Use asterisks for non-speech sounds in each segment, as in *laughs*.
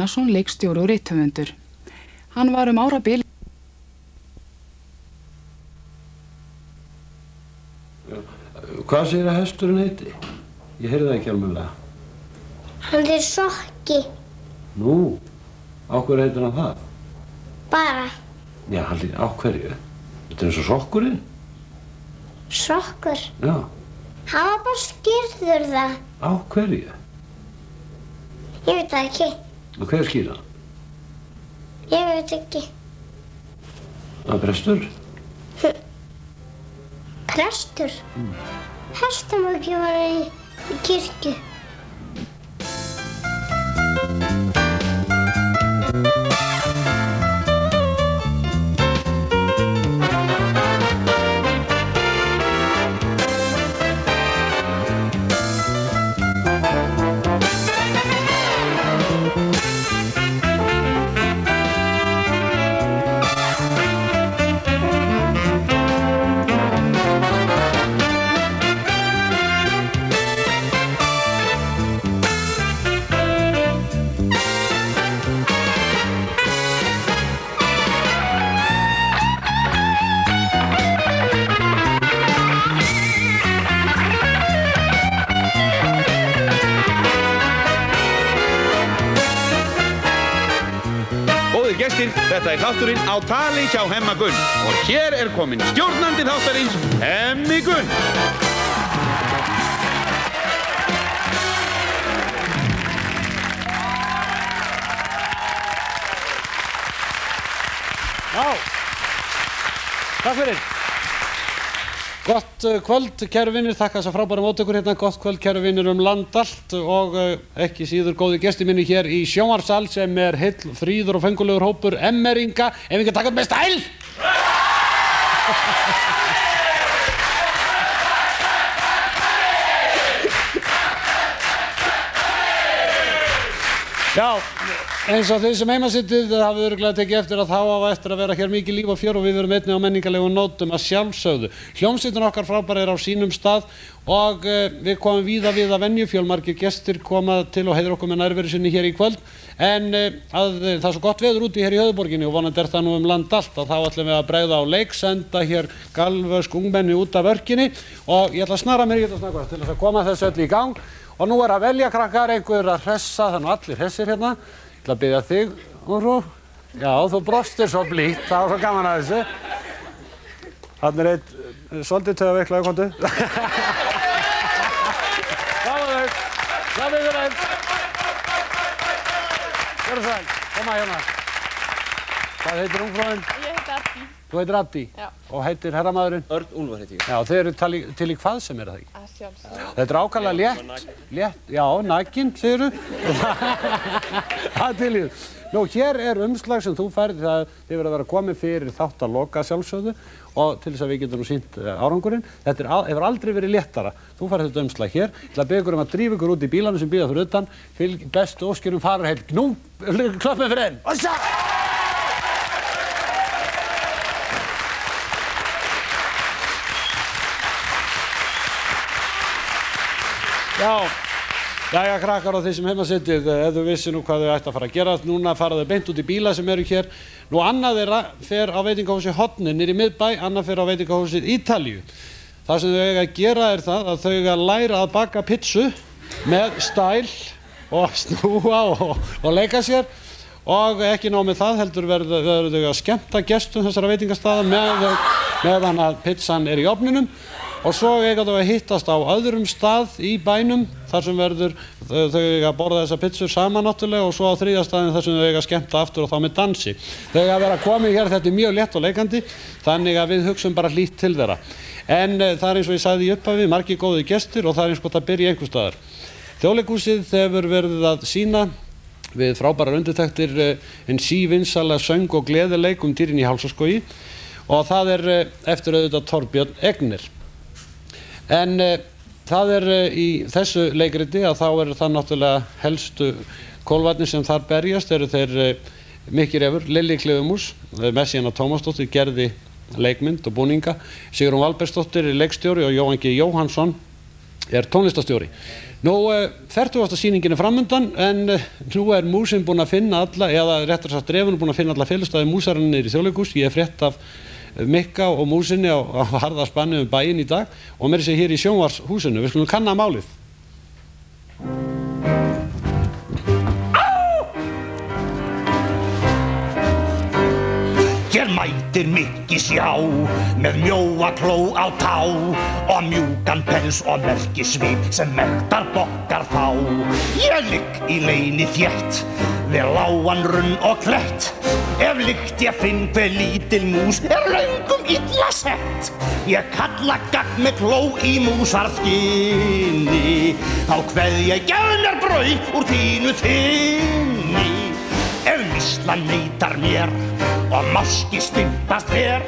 Einarsson, leikstjóru og rittöfundur. Hann var um árabil Hvað segir að hesturinn heiti? Ég heyrði það ekki alveg. Hann er sokki. Nú, á hverju heitir hann það? Bara Já, hann líka á hverju? Þetta er eins og sokkurinn? sokkur. Já, Hann var bara skýrður það. á hverju? Ég veit það ekki. Og hver skýr hann? Ég veit ekki. Það prestur? Prestur. Hestum ekki var í, í kirkju. Góðir þetta er þátturinn á tali hjá Hemma Gunn og hér er komin stjórnandi þáttarins Hemmi Gunn. Já, takk fyrir. Gott uh, kvöld, kæru vinnir, þakka þess að frábæra mótökur hérna, gott kvöld, kæru vinnir um land allt og uh, ekki síður góði gesti minni hér í sjónvarsal sem er heill, fríður og fengulegur hópur emmeringa, ef ekki taka með stæl! Já, eins og þeir sem heimasittið hafið örgulega tekið eftir að þá hafa eftir að vera hér mikið líf og fjör og við verum einnig á menningarlegu nótum að sjálfsögðu. Hljómsveitin okkar frábæra er á sínum stað og uh, við komum víða við að venju, fjölmargir gestir koma til og heiður okkur með nærveru sinni hér í kvöld en uh, að uh, það er svo gott veður úti hér í höfuborginni og vonandi er það nú um land allt að þá ætlum við að bregða á leik, senda hér galvösk ungmenni út af örkinni og ég ætla að snara mér í þetta snakka til að koma þessu öll í gang og nú er að velja krakkar einhver að hressa, þannig að allir hressir hérna. Ég ætla að byrja þig, Úrú. Já, þú brostir svo blítt, það var svo gaman að þessu. Þannig er eitt, eh, svolítið töða veiklaði, kontu. Gáðu þau, gáðu þau þeim. Gjörðu sæl, koma hérna. Hvað heitir ungfróðin? Ég heiti Addi. Þú heitir Addi og heitir herramaðurinn? Örn Úlfar heiti ég. Já, þeir eru tali, til í hvað sem er það ekki? Að sjálfsögðu. Þetta er ákvæmlega létt, létt, já, nakinn, segiru. Það er til í þess. Nú, hér er umslag sem þú færði það þið verður að vera komið fyrir þátt að loka sjálfsögðu og til þess að við getum nú sínt árangurinn. Þetta er, al- hefur aldrei verið léttara. Þú færði þetta umslag hér. Ég ætla að byggja ykkur um að drífa ykkur út í bílanu sem býða fyrir utan. Fylg bestu óskjörum farar heil. Nú, klöppið fyrir enn. Ossa! Já, jæja krakkar og þeir sem heima sittið, ef þú vissi nú hvað þau ætti að fara að gera, núna fara þau beint út í bíla sem eru hér. Nú annað þeirra fer á veitingahúsi Hotni nýri miðbæ, annað fer á veitingahúsi Ítalíu. Það sem þau eiga að gera er það að þau eiga að læra að baka pizzu með stæl og snúa og, og leika sér og ekki ná með það heldur verður þau að skemmta gestum þessara veitingastaða með, meðan að pizzan er í ofninum og svo eiga þau að hittast á öðrum stað í bænum þar sem verður þau eiga að borða þessa pizzur saman náttúrulega og svo á þriðja staðin þar sem þau eiga að skemmta aftur og þá með dansi. Þau eiga að vera komið hér, þetta er mjög létt og leikandi þannig að við hugsaum bara hlýtt til þeirra. En uh, það er eins og ég sagði í upphafi, margir góði gestir og það er eins gott að byrja einhver staðar. Þjóðleikúsið hefur verið að sína við frábærar undirtæktir uh, en sívinsala söng og gleðileik um dýrin í hálsaskogi og það er uh, eftir auðvitað Torbjörn Egnir. En uh, það er uh, í þessu leikriti að þá er það náttúrulega helstu kólvarnir sem þar berjast eru þeir uh, Mikki Refur, Lilli Klefumús, Messiana Tómasdóttir gerði leikmynd og búninga, Sigrun Valbergsdóttir er leikstjóri og Jóhann G. Jóhansson er tónlistastjóri. Nú, uh, 30. sýningin er framöndan en nú er músin búin að finna alla, eða réttar sagt drefun búin að finna alla félagstæði músarinnir í þjóðleikus. Ég er frétt af Mikka og músinni á, á harða spannu um bæinn í dag og mér sé hér í sjónvarshúsinu. Við skulum kanna málið. Hér mætir mikki sjá með mjóa kló á tá og mjúkan pels og merkisvip sem mektar bokkar þá. Ég ligg í leini þétt við lágan runn og klett ef lykt ég finn hver lítil mús er löngum illa sett. Ég kalla gagn með kló í músarðskinni þá kveð ég gefð mér brauð úr þínu þinni. Ef Ísland neytar mér og máski stympast hér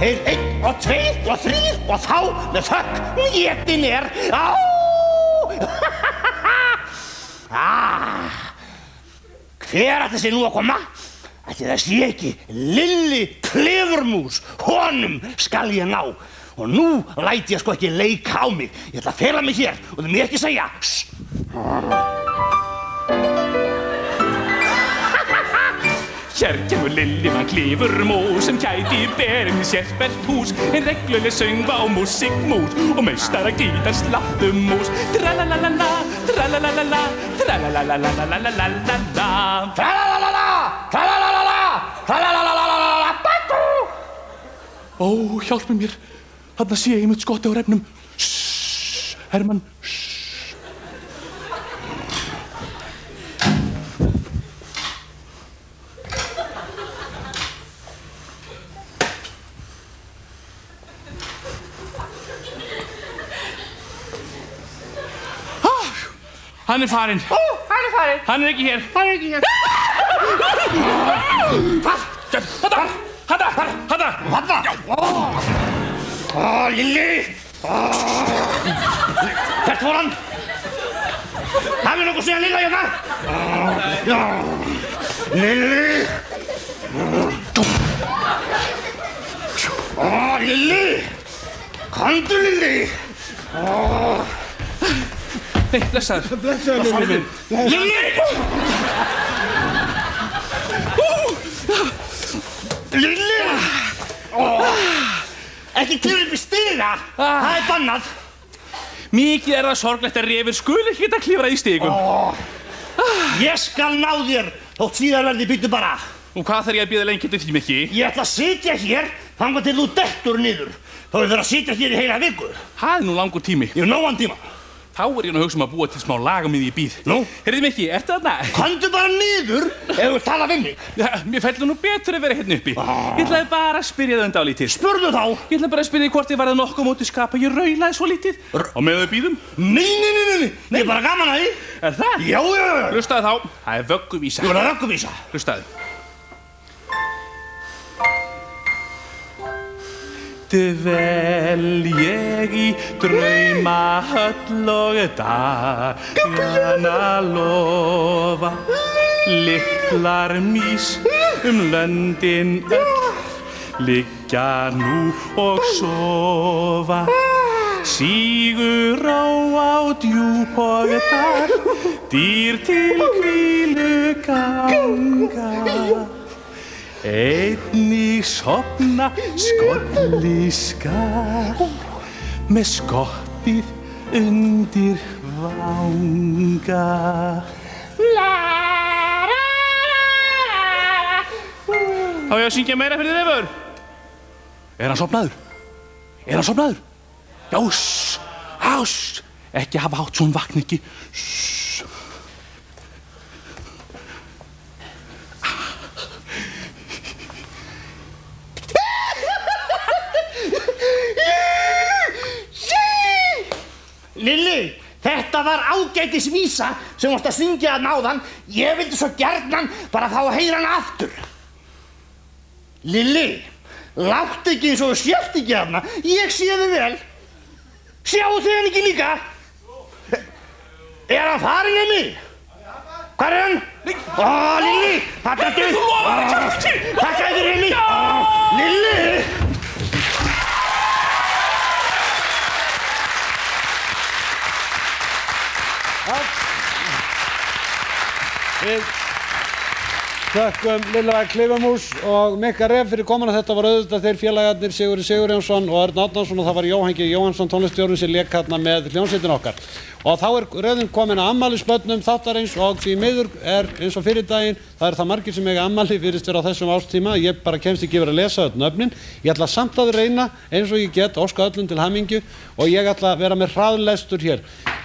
Heið einn og tveir og þrýr og þá með þökk jétin er Á! *laughs* ah, hver ætti sér nú að koma? Ætti sé ekki Lilli Klifurmús, honum skal ég ná. Og nú læti ég sko ekki leika á mig. Ég ætla að fela mig hér. Og þið mér ekki segja Hér kemur Lilli mann klifur mús sem kæti í berin í sérspelt hús. En regluleg söngva og músikmús og meistara gítar sláttu mús. Tralalalala, tralalalala, tralalalalalalala Tralalala, tralalala, tralalala, bakú Ó, hjálpi mér, þarna sé ég mitt skotti á refnum. Shhh, Hermann, shhh Hann er farinn. Ó, hann er farinn Hann er ekki hér. Hann er ekki hér Hanna, hanna, hanna. Hanna Ó, Ó, Lilli Ó. Hvert fór hann? Hafið nokkuð síðan Lilla hérna? Ó, Já Lilli Ó, Lilli Komdu Lilli Nei, blessaður. Blessaður, minn. Lilli! Lilli! Ó. Ekki upp í stiga. Það er bannað. Mikið er það sorglegt að refir skul ekki geta klifrað í stigum. Ég skal ná þér þótt síðar verði byttu bara. Og hvað þarf ég að býða lengi til því mikki? Ég ætla að sitja hér þangað til þú dettur niður. Þá er það að sitja hér í heila viku. Það er nú langur tími. Ég er nógan tíma Þá er ég nú að hugsa um að búa til smá laga minn í býð. Nú? Heyrðu mikki, ertu þarna? Komdu bara niður ef þú vilt tala við mig Ja, mér fellur nú betur að vera hérna uppi. Ég ætlaði bara að spyrja það um dálítið. Spurðu þá Ég ætlaði bara að spyrja þig hvort þið varðið nokkuð móti skapa. Ég raulaði svo lítið. Og með þau býðum. Nei, nei, nei, nei, nei, nei, ég er bara gaman að því Er það? Já, já, já, Hlustaði þá. Það er vögguvísa. Dvel ég í drauma höll og dagana lofa. Littlar mís um löndin öll Liggja nú og sofa. Sígur á á djúp og dar Dýr til kvílu ganga Einnig sopna skolli skar með skottið undir vanga. Á ég að syngja meira fyrir þið efur? Er hann sopnaður? Er hann sopnaður? Já, sss, ás, ekki hafa átt svona vakn ekki. Sss. Lilli, þetta var ágætis vísa sem vorst að syngja að náðan. Ég vildi svo gjarnan bara fá að heyra hana aftur. Lilli, láttu ekki eins og sért ekki hana. Ég sé þið vel. Sjáu þið hann ekki líka? Er hann farin henni? Hvað er hann? Ó, Lilli, er að kjafti! Takk að þér henni. Lilli. Við þökkum Lillega Klifamús og Mikka Ref fyrir komuna. Þetta var auðvitað þeir félagarnir Sigurður Sigurjónsson og Örn Átnarsson og það var Jóhangi Jóhansson tónlistjórun sem leik hérna með hljómsveitin okkar. Og þá er rauðin komin að ammælisbönnum þáttarins og því miður er eins og fyrir daginn, það er það margir sem eiga ammæli virðist vera á þessum ástíma, ég bara kemst ekki yfir að lesa öll nöfnin. Ég ætla samt að reyna eins og ég get, óska öllum til hamingju og ég ætla að vera með hraðlestur hér.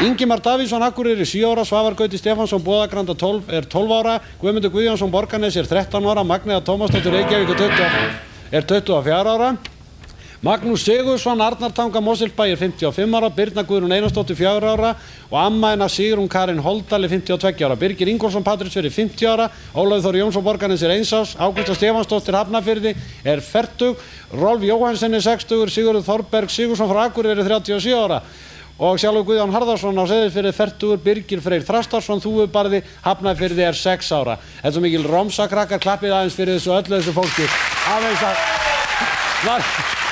Ingimar Davíðsson Akureyri 7 ára, Svavar Gauti Stefánsson Bóðagranda 12, er 12 ára, Guðmundur Guðjónsson Borgarnes er 13 ára, Magniða Tómasdóttir Reykjavík er 20 er 24 ára. Magnús Sigursson, Arnartanga, Mosilbæ er 55 ára, Birna Guðrún Einarsdóttir 4 ára og amma hennar Sigrún Karin Holdal er 52 ára. Birgir Ingolson Patrísveri 50 ára, Ólafur Þór Jónsson Borgarnes er 1 ás, Ágústa Stefansdóttir Hafnafyrði er 40, Rolf Jóhansen er 60, Sigurður Þorberg Sigursson frá Akureyri er 37 ára. Og sjálfur Guðjón Harðarsson á Seðisfyrði 40, Birgir Freyr Þrastarsson Þúfubarði, Hafnafyrði er 6 ára. Er svo mikil romsakrakkar, klappið aðeins fyrir þessu öllu þessu fólki. Aðeins að...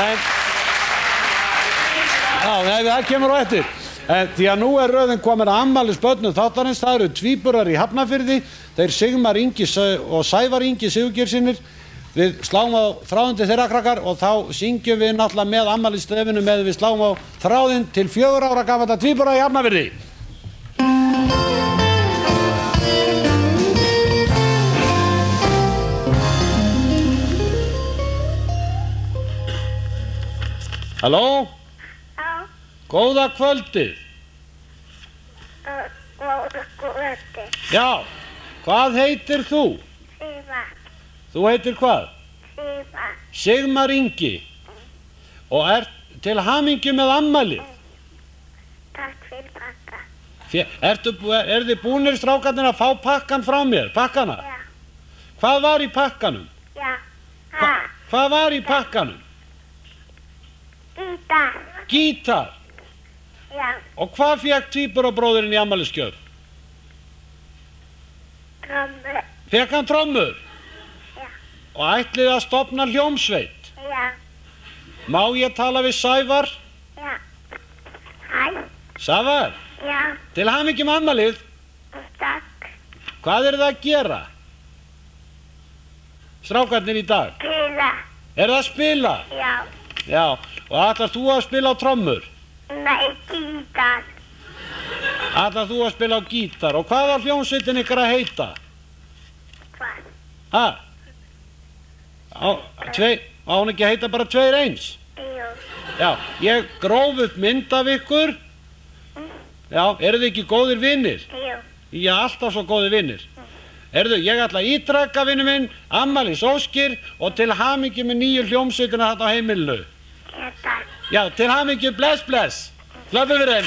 En, já, nei, það kemur á eftir. En, því að nú er rauðin komin að ammali spötnum þáttarins, það eru tvíburar í Hafnafyrði, þeir Sigmar Ingi og Sævar Ingi Sigurgersinir. Við sláum á þráðin þeirra krakkar og þá syngjum við náttúrulega með ammali stefinu með við sláum á þráðin til fjögur ára gafanda tvíbura í Hafnafyrði. Halló? Já, Góða kvöldið. góða kvöldi. Já, hvað heitir þú? Sýfa, Þú heitir hvað? sýfa, Sigmar Ingi. Og er til hamingju með ammælið. takk fyrir pakka. Fjö- Ertu, bú- er þið búnir strákarnir að fá pakkan frá mér? Pakkana? Já, Hvað var í pakkanum? já, ha, hvað var í pakkanum? Gítar, Gítar. já, Og hvað fekk tvíburabróðurinn í ammæliskjöf? trommu, Fekk hann trommur? Já. Og ætlið að stopna hljómsveit? já, Má ég tala við Sævar? já. Hæ, Sævar, já, til hamingjum ammælið. takk, Hvað er það að gera? Strákarnir í dag. pila, Er það að spila? já, Já. Og ætlar þú að spila á trommur? nei, gítar, Ætlar þú að spila á gítar? Og hvað var hljómsveitin ykkur að heita? hvað, Ha? Á, hún ekki að heita bara tveir eins? jú, Já, ég gróf upp mynd af ykkur. Já, eru þið ekki góðir vinnir? jú, Já, alltaf svo góðir vinnir. Erðu, ég ætla að ítrakka vinnu minn, Amalís Óskir og til hamingi með nýju hljómsveitina þetta á heimilinu. Takk, Já, til hamingi, bless, bless. Klappu fyrir þeim.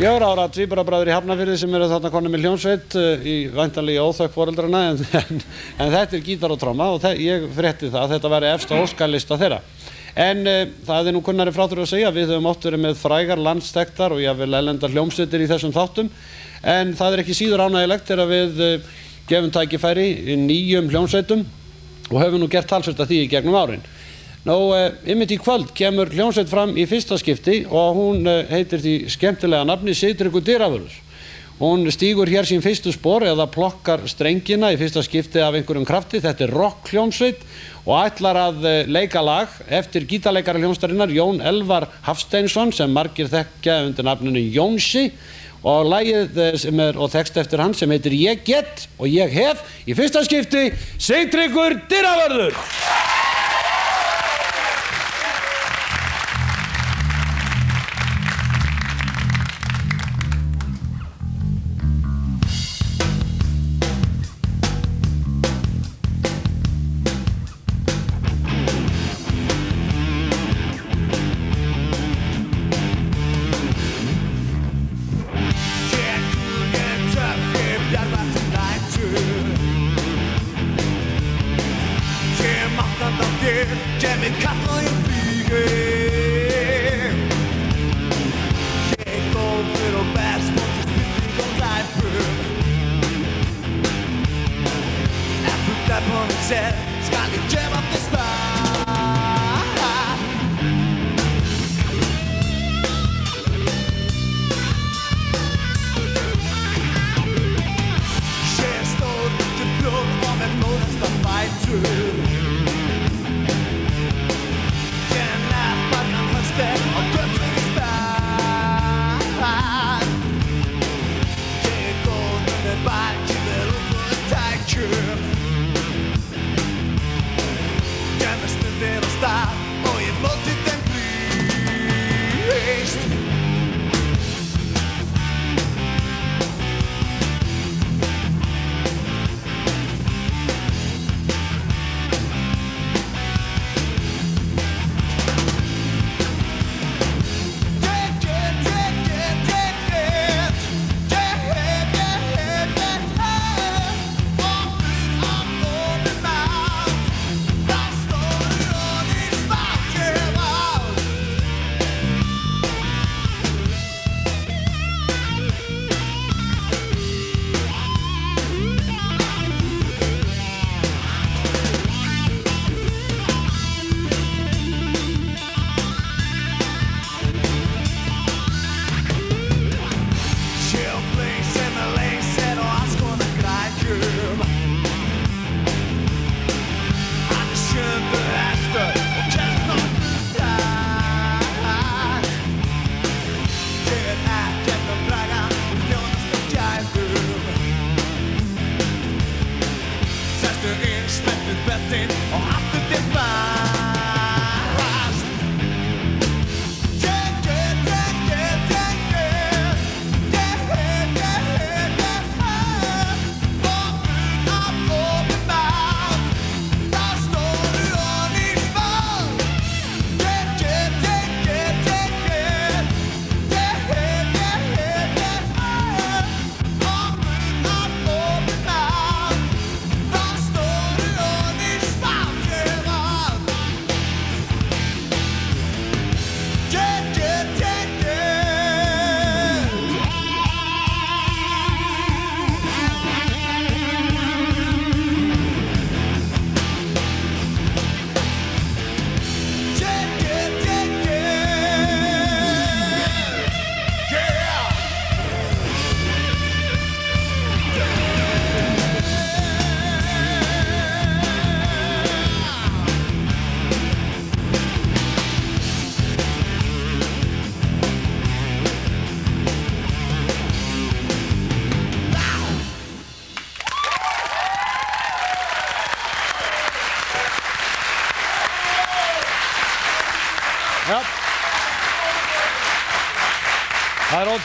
Fjóra ára tvíburabræður í Hafnafyrði sem eru þarna konum með hljómsveit uh, í væntanlega óþökk foreldrana en, *laughs* en, en þetta er gítar og tróma og ég frétti það að þetta væri efsta óskalista þeirra. En uh, það er nú kunnari frátur að segja við höfum oft verið með frægar landstektar og jáfnvel elendar hljómsveitir í þessum þáttum en það er ekki síður ánægilegt þegar við uh, gefum tækifæri í nýjum hljómsveitum og höfum nú gert talsvöld að því í gegnum árin. Nú, uh, ymmit í kvöld kemur hljómsveit fram í fyrsta skipti og hún heitir því skemmtilega nafni Sigtryggur Dýrafurus. Hún stígur hér sín fyrstu spor eða plokkar strengina í fyrsta skipti af einhverjum krafti. Þetta er rock hljómsveit og ætlar að uh, leika lag eftir gítarleikara hljómsdarinnar Jón Elvar Hafsteinsson sem margir þekkja undir nafninu Jónsi og lagið eh, er og text eftir hann sem heitir Ég get og ég hef í fyrsta skipti Sigtryggur Dýrafurður.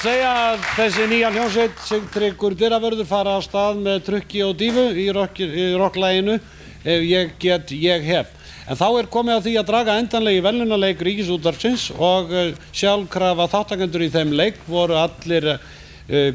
Segja að þessi nýja hljómsveit Sigtryggur Dyravörður fara á stað með trukki og dífu í, rock, í rocklæginu ef ég get, ég hef. En þá er komið að því að draga endanlegi velunarleik Ríkisútarsins og uh, sjálfkrafa þáttakendur í þeim leik voru allir uh,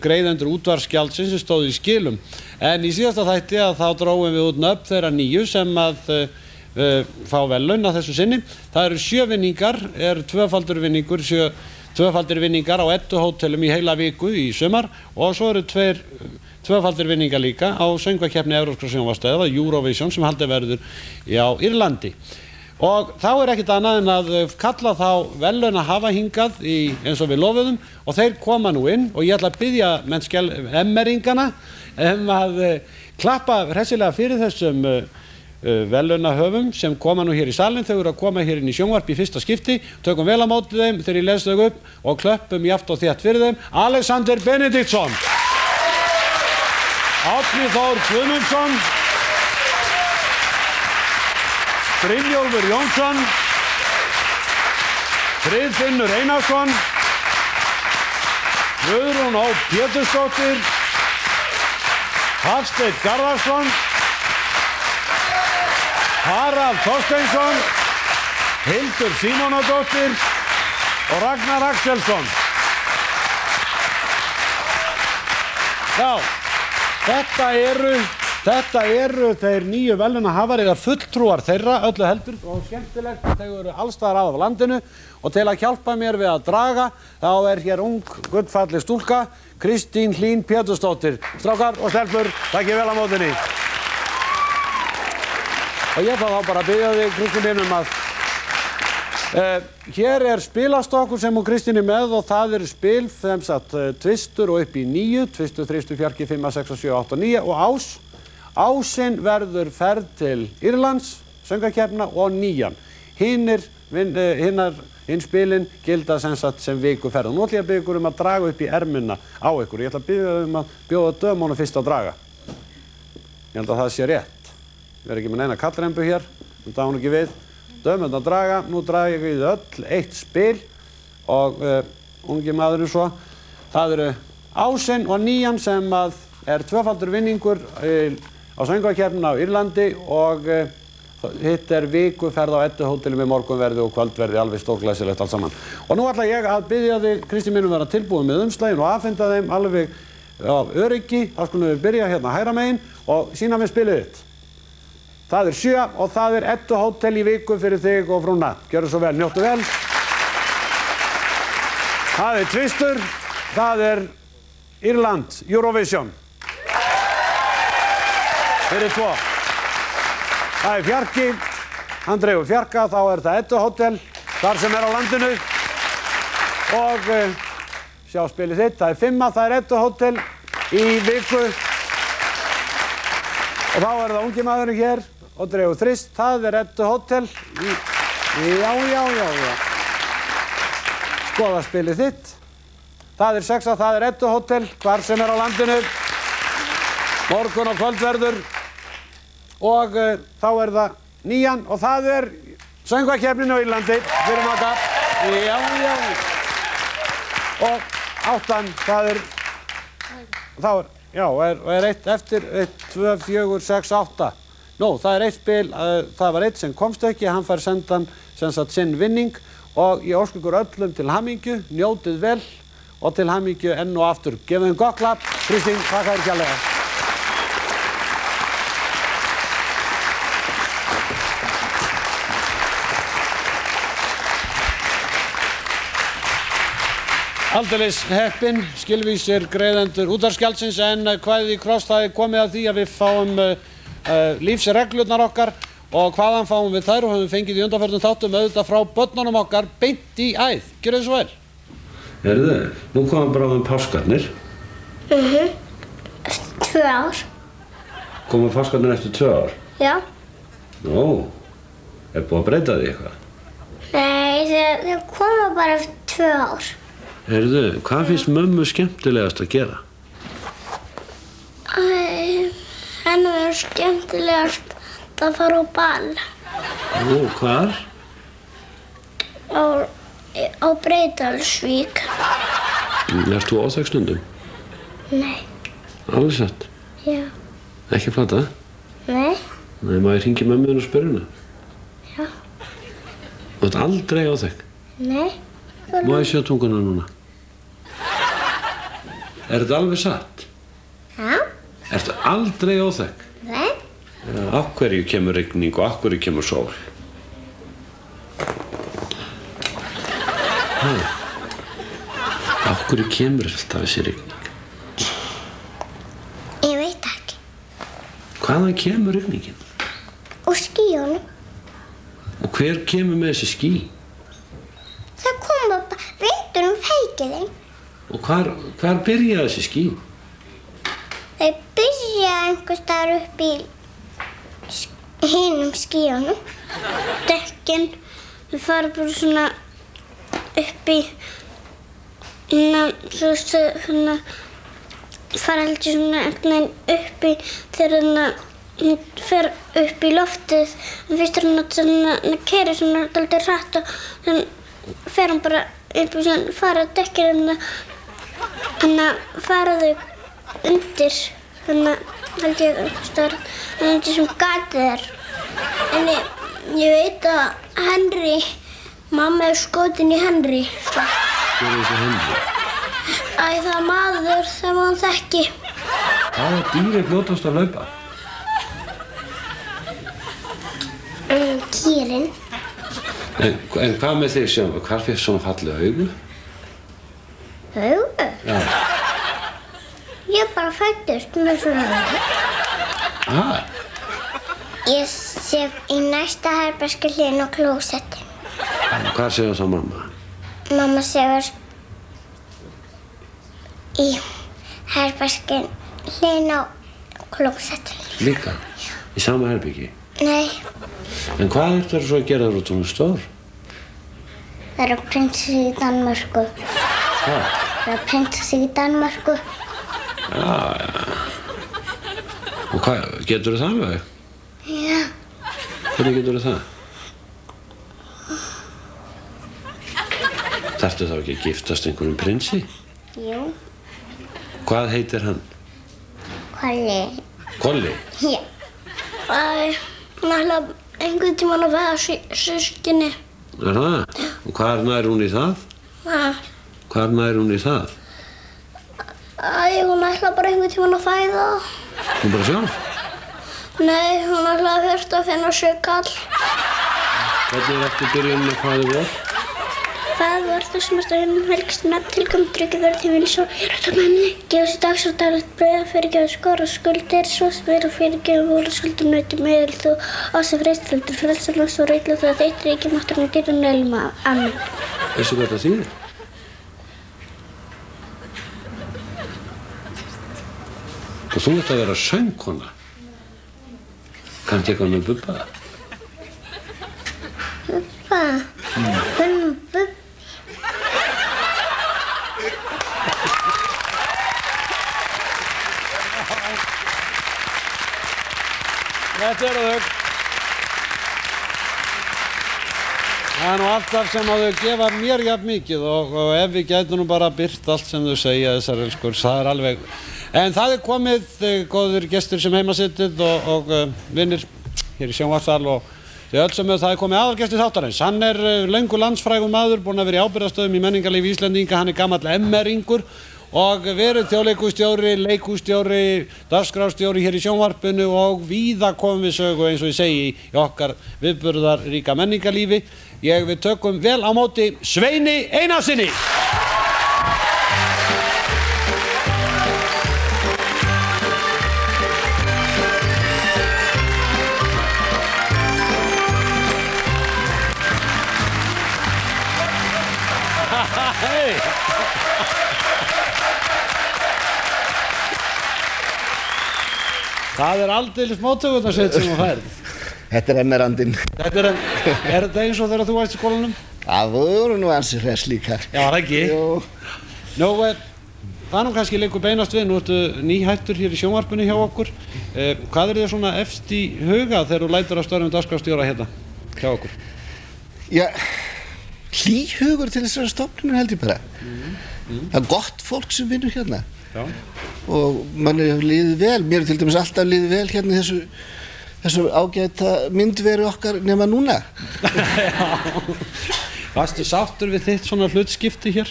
greiðendur útvarskjaldsins sem stóðu í skilum. En í síðasta þætti að þá dróum við út nöfn þeirra nýju sem að uh, fá velun að þessu sinni. Það eru sjö vinningar, er tvöfaldur vinningur, sjö tvöfaldir vinningar á ettu hótelum í heila viku í sumar og svo eru tveir tvöfaldir vinningar líka á söngvakeppni Európska sjónvastöða, Eurovision sem haldið verður á Írlandi. Og þá er ekkert annað en að eh, kalla þá velun að hafa hingað í, eins og við lofuðum og þeir koma nú inn og ég ætla að byggja mennskjál emmeringana um að uh, klappa hressilega fyrir þessum uh, uh, velunahöfum sem koma nú hér í salin þau eru að koma hér inn í sjónvarp í fyrsta skipti. Tökum vel á móti þeim þegar ég les þau upp og klöppum jaft og þétt fyrir þeim. Alexander Benediktsson. Átni Þór Guðmundsson. Brynjólfur Jónsson. Friðfinnur Einarsson. Guðrún Ó. Pétursdóttir. Hafsteinn Garðarsson Harald Þorsteinsson Hildur Símonadóttir og Ragnar Axelsson. Já, þetta eru þetta eru þeir nýju veluna hafar eða fulltrúar þeirra öllu heldur. Og skemmtilegt þau eru allstaðar að af landinu. Og til að hjálpa mér við að draga þá er hér ung gullfalli stúlka Kristín Hlín Pétursdóttir. Strákar og stelpur, takk ég vel á mótinni og ég ætla þá bara að byggja þig Kristín Hlín um að Uh, hér er spilastokkur sem hún Kristín er með og það eru spil þeim satt uh, tvistur og upp í nýju, tvistur, þristur, fjarki, fimma, sexa, sjö, átta, nýja og ás. Ásinn verður ferð til Írlands, söngakefna og nýjan. Hinnir, uh, hinnar, hinn spilin gilda sem sem viku ferð. Og nú ætlum ég að byggja ykkur um að draga upp í ermuna á ykkur. Ég ætla að byggja um að bjóða dömónu fyrst að draga. Ég held að það sé rétt. Við erum ekki með neina kallrembu hér, um það hún ekki við. dömund að draga, nú draga ég við öll eitt spil og uh, ungi maðurinn svo. Það eru Ásinn og Nýjan sem að er tvöfaldur vinningur uh, á söngvakefnin á Írlandi og uh, hitt er vikuferð á Edduhóteli með morgunverði og kvöldverði alveg stórglæsilegt allt saman. Og nú ætla ég að byggja þig, Kristi mínum, vera tilbúin með umslægin og aðfenda þeim alveg af öryggi. Það skulum við byrja hérna hæra megin og sína með spilið þitt. Það er sjö og það er Edduhótel í viku fyrir þig og frúna. Gjörðu svo vel, njóttu vel. Það er Tvistur, það er Írland, Eurovision. Fyrir tvo. Það er fjarki, hann dreifur fjarka, þá er það Eddu Hotel, þar sem er á landinu. Og uh, sjá spilið þitt, það er fimma, það er Eddu Hotel í viku. Og þá er það ungi maðurinn hér og dreifur þrist, það er Eddu Hotel. Já, já, já, já. Skoða spilið þitt. Það er sexa, það er Eddu Hotel, hvar sem er á landinu. Morgun og kvöldverður og uh, þá er það nýjan og það er söngvakefnin á Írlandi fyrir maka já, já og áttan það er þá er, já, er, er eitt eftir 1, 2, 4, 6, 8 Nú, það spil, uh, það var eitt sem komst ekki, hann fær sendan sagt sinn vinning og ég ósku ykkur öllum til hamingju, njótið vel og til hamingju enn og aftur. Gefum þeim gott klapp, Kristín, þakka þér kjærlega. Aldeilis heppin, skilvísir greiðendur útarskjálsins en eh, hvað í kross það er komið að því að við fáum uh, lífsreglurnar okkar og hvaðan fáum við þær og höfum fengið í undanförnum þáttum auðvitað frá börnunum okkar beint í æð. Gjör þið svo vel. Herðu, nú komum bráðum páskarnir. Mhm. Tvö ár. Komum páskarnir eftir tvö ár. Já. Nú, er búið að breyta því eitthvað? Nei, þau, þau koma bara eftir tvö ár. Herðu, hvað finnst mömmu skemmtilegast að gera? Æ, henni verður skemmtilegast að fara á ball Nú, hvar? á, á Breitalsvík. Erst þú óþæg stundum? Nei, Alveg satt. já, Ekki plata? nei, Nei, maður ringi mömmu og spyrir hana. já, Þú ert aldrei óþæg. nei, Má ég sjá tunguna núna? Er þetta alveg satt? já, Ertu aldrei óþæg? nei, hverju kemur rigning og af hverju kemur sól? Hverju kemur alltaf þessi rigning? ég veit ekki. Hvaðan kemur rigningin? Og skíunum, Og hver kemur með þessi ský? það koma bara vindunum feikið þeim. Og hvar, hvar byrja þessi ský? Byrja einhvers staðar upp í hinum skíunum. Dekkin, þau fara bara svona upp í, hérna, svo stu, hérna, fara heldur svona einhvern veginn upp í þegar hérna, hún fer upp í loftið. En fyrst er hann að svona, hann keri svona daldið hratt og þannig fer hann bara upp í svona, fara dekkin hérna, hérna, fara þau undir þannig held ég einhvers staðar undir sem gatið er en ég, ég veit að Henry mamma er skotin í Henry sko. Hver er þessi hendur? Æ, það er maður sem hann þekki Hvaða dýr er fljótast að laupa? um, Kýrin En, en hvað með þig sem, hvað fyrir svona fallið augu? Augu Já. Ég bara fættist með svona. Ah, Ég sef í næsta herberski hlinn á klósetti hvað segir það mamma? Mamma sefur í herberski hlinn á klósetti Líka? Í sama herbyggi? Nei, En hvað ertu svo að gera þar út um stór? það eru prinsessi í Danmörku. Hvað? Það eru prinsessi í Danmörku. Já, já. Og hvað, getur þú það alveg? Já. Hvernig getur þú það? Þartu þá ekki að giftast einhverjum prinsi? Jú. Hvað heitir hann? Kolli. Kolli? Já. Það er náttúrulega einhvern tíman að veða sískinni. Er það? Já. Og hvað er nær hún í það? Hvað? Hvað er nær hún í það? Æ, hún ætla bara einhvern tímann að fæða. Hún bara sjálf? Nei, hún ætla að fyrst að finna sér kall. Hvernig er eftir byrjunin að fæði vor? Það það sem að stöðum helgst nafn tilkom tryggja verið til vins og hérðamenni. Gefa sér dags og daglegt bröða fyrir gefa skor og skuldir, svo spyr og fyrir gefa voru skuldur nöyti meðal þú ásaf reistlöldur frelsarnas og reitlu það þeitt ríki mátturinn dýrun elma. Amen. Veistu hvað það þýðir? Og þú ert að vera söngkona. Kannski eitthvað með bubba? Hvað? Hvernig bubb? Þetta eru þau. Það er nú alltaf sem að þau gefa mér jafn mikið og, og ef við gætum nú bara byrt allt sem þau segja þessar elskur, það er alveg... En það er komið uh, góður gestur sem heimasittið og, og uh, vinnir hér í sjónvarsal og þau öll sem það er komið aðalgestur þáttarins. Hann er uh, löngu landsfrægum maður, búinn að vera í ábyrðastöðum í menningarlífi Íslandinga, hann er gammal MR-ingur og verið þjóðleikustjóri, leikustjóri, dagskrástjóri hér í sjónvarpinu og víða komum við sögu eins og ég segi í okkar viðburðar ríka menningarlífi. Ég við tökum vel á móti Sveini Einarsinni. Það er aldeilis móttökundarsveit sem þú færð. Þetta er emmerandinn. Þetta er, er þetta eins og þegar þú varst í skólanum? Það voru nú ansi hress líka. Já, það ekki? Nú, eh, það er nú kannski leikur beinast við, nú ertu nýhættur hér í sjónvarpinu hjá okkur. Eh, hvað er þið svona efst í huga þegar þú lætur að störnum dagskrafstjóra hérna hjá okkur? Já, hlýhugur til þessara stofnunum held ég bara. Það er gott fólk sem vinnur hérna. Já. Og mann er liðið vel. Mér er til dæmis alltaf liðið vel hérna þessu, þessu ágæta myndveru okkar nema núna. *laughs* Varstu sáttur við þitt svona hlutskipti hér?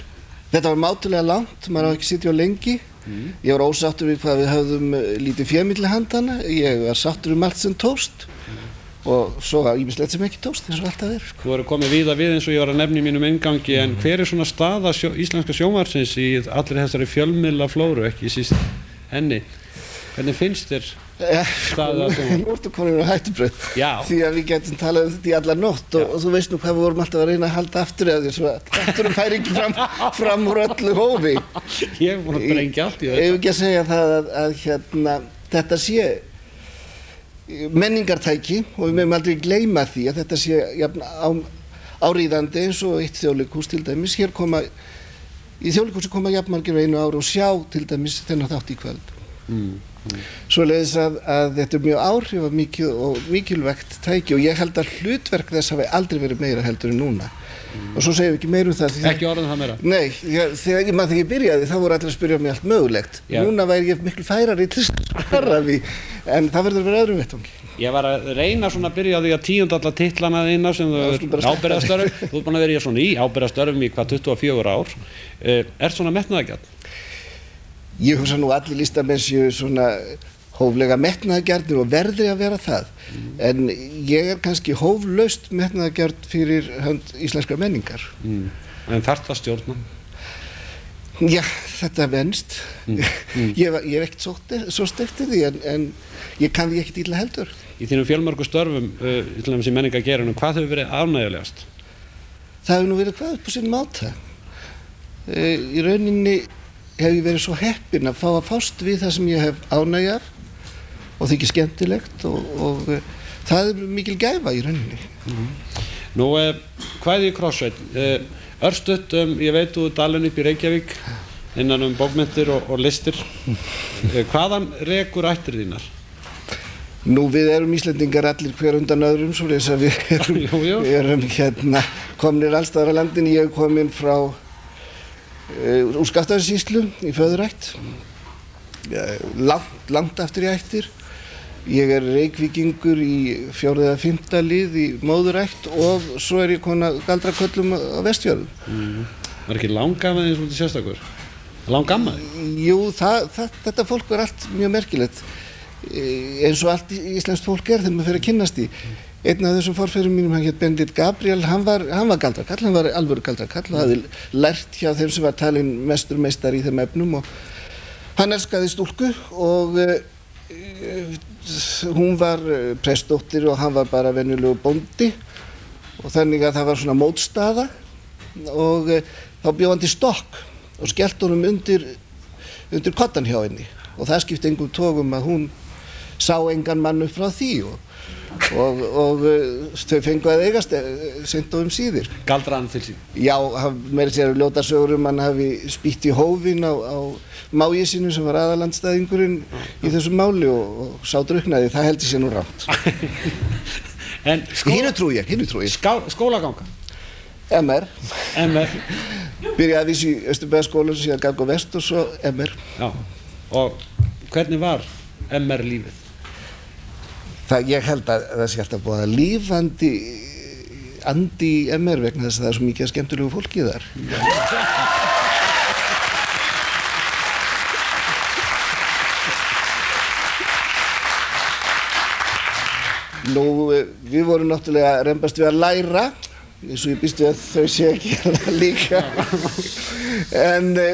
Þetta var mátulega langt, maður á ekki sitja á lengi. Ég var ósáttur við hvað við höfðum eh, lítið fjölmiðli handana. Ég var sáttur við margt sem tóst. Og svo ímislegt sem ekki tóst, eins og alltaf er. Þú eru komið víða við eins og ég var að nefna í mínum engangi en hver er svona staða sjó, íslenska sjónvarsins í allir þessari fjölmiðla flóru, ekki síst henni? Hvernig finnst þér staða sjónvarsins? Nú ertu komin á hættubröð. Því að við getum talað um þetta í alla nótt og, og þú veist nú hvað við vorum alltaf að reyna að halda aftur eða því svo að afturum færi ekki fram, fram úr öllu hófi. Ég er búin að brengja allt í þetta. ekki að segja það að, að hérna, þetta sé menningartæki og við meðum aldrei gleyma því að þetta sé jafn, á, áríðandi eins og eitt þjóðleikús til dæmis. Hér koma, í þjóðleikúsi koma jafnmargir einu ári og sjá til dæmis þennan þátt í kvöld. Svoleiðis að, að þetta er mjög áhrifamikið og mikilvægt tæki og ég held að hlutverk þess hafi aldrei verið meira heldur en núna. Og svo segjum við ekki meira um það. Ekki orðin það meira. Nei, ég, þegar, ég, maður, þegar ég byrjaði þá voru allir að spyrja mig allt mögulegt. Já. Núna væri ég miklu færari til þess að svara því, en það verður að vera öðrum vettvangi. Ég var að reyna svona að byrja á því að tíund alla titlana þína sem þú er sleppa ábyrðastörfum. Þú er búin að vera í svona í ábyrðastörfum í hvað 24 ár. Uh, er svona metnaðagjall? Ég hugsa nú allir listamenn séu svona hóflega metnaðagjörnir og verði að vera það. En ég er kannski hóflaust metnaðagjörn fyrir hönd íslenskar menningar. Mm. En þarft að stjórna? Já, þetta venst. *laughs* ég, var- ég hef ekkert sótt e- sóst eftir því en, en ég kann því ekkert illa heldur. Í þínum fjölmörgu störfum, uh, í menningagerunum, hvað hefur verið ánægjulegast? Það hefur nú verið hvað upp á sinn máta. E, í rauninni hef ég verið svo heppinn að fá að fást við það sem ég hef ánægja af og þykir skemmtilegt og, og e, það er mikil gæfa í rauninni. Nú, uh, hvað er í krossveit? Uh, örstutt, um, ég veit þú alveg upp í Reykjavík innan um bókmyndir og, og listir. Uh, hvaðan rekur ættir þínar? Nú við erum Íslendingar allir hver undan öðrum svo þess að við *laughs* erum, Jú, jú. við erum hérna komnir allstaðar á landin, ég er komin frá uh, úr Skaftafjörðsíslu í föðurætt, uh, langt, langt aftur í ættir. Ég er reykvíkingur í fjórið eða fymta lið í móðurætt og svo er ég kona galdraköllum á vestjörðum. Mm. Var ekki langamæði eins og þetta sérstakur? Langamæði? Jú, það, það, þetta fólk er allt mjög merkilegt Eh, eins og allt íslenskt fólk er þegar maður fyrir að kynnast í. Einn af þessum forferðum mínum, hann hétt Bendit Gabriel, hann var, hann var galdrakall, hann var alvöru galdrakall og hafði lært hjá þeim sem var talin mestur meistar í þeim efnum og hann elskaði stúlku og uh, hún var uh, prestóttir og hann var bara venjulegu bóndi. Og þannig að það var svona mótstaða. Og uh, þá bjóð hann til stokk og skellt honum undir, undir kottan hjá henni. Og það skipti engum tógum að hún sá engan mann upp frá því og, og, og uh, þau fengu að eigast uh, seint og um síðir. Galdra hann til sín? Já, meira sér ljóta sögur um hann hafi spýtt í hófin á, á mági sinu sem var aðalandstæðingurinn í þessu máli og, og sá druknaði, það heldur sér nú rámt. *laughs* En Hínu trú ég, hínu trú ég. Skólaganga? MR. MR. Byrjaði að vísi í Östurbæðaskólan, síðan gang og vest og svo MR. Já, og hvernig var MR lífið? Það, ég held að það sé alltaf búið að lífandi andi í MR vegna þess að það er svo mikið skemmtilegu fólki þar. Nú, við vorum náttúrulega reymbast við að læra, eins og ég býst við að þau sé ekki hérna líka. en e,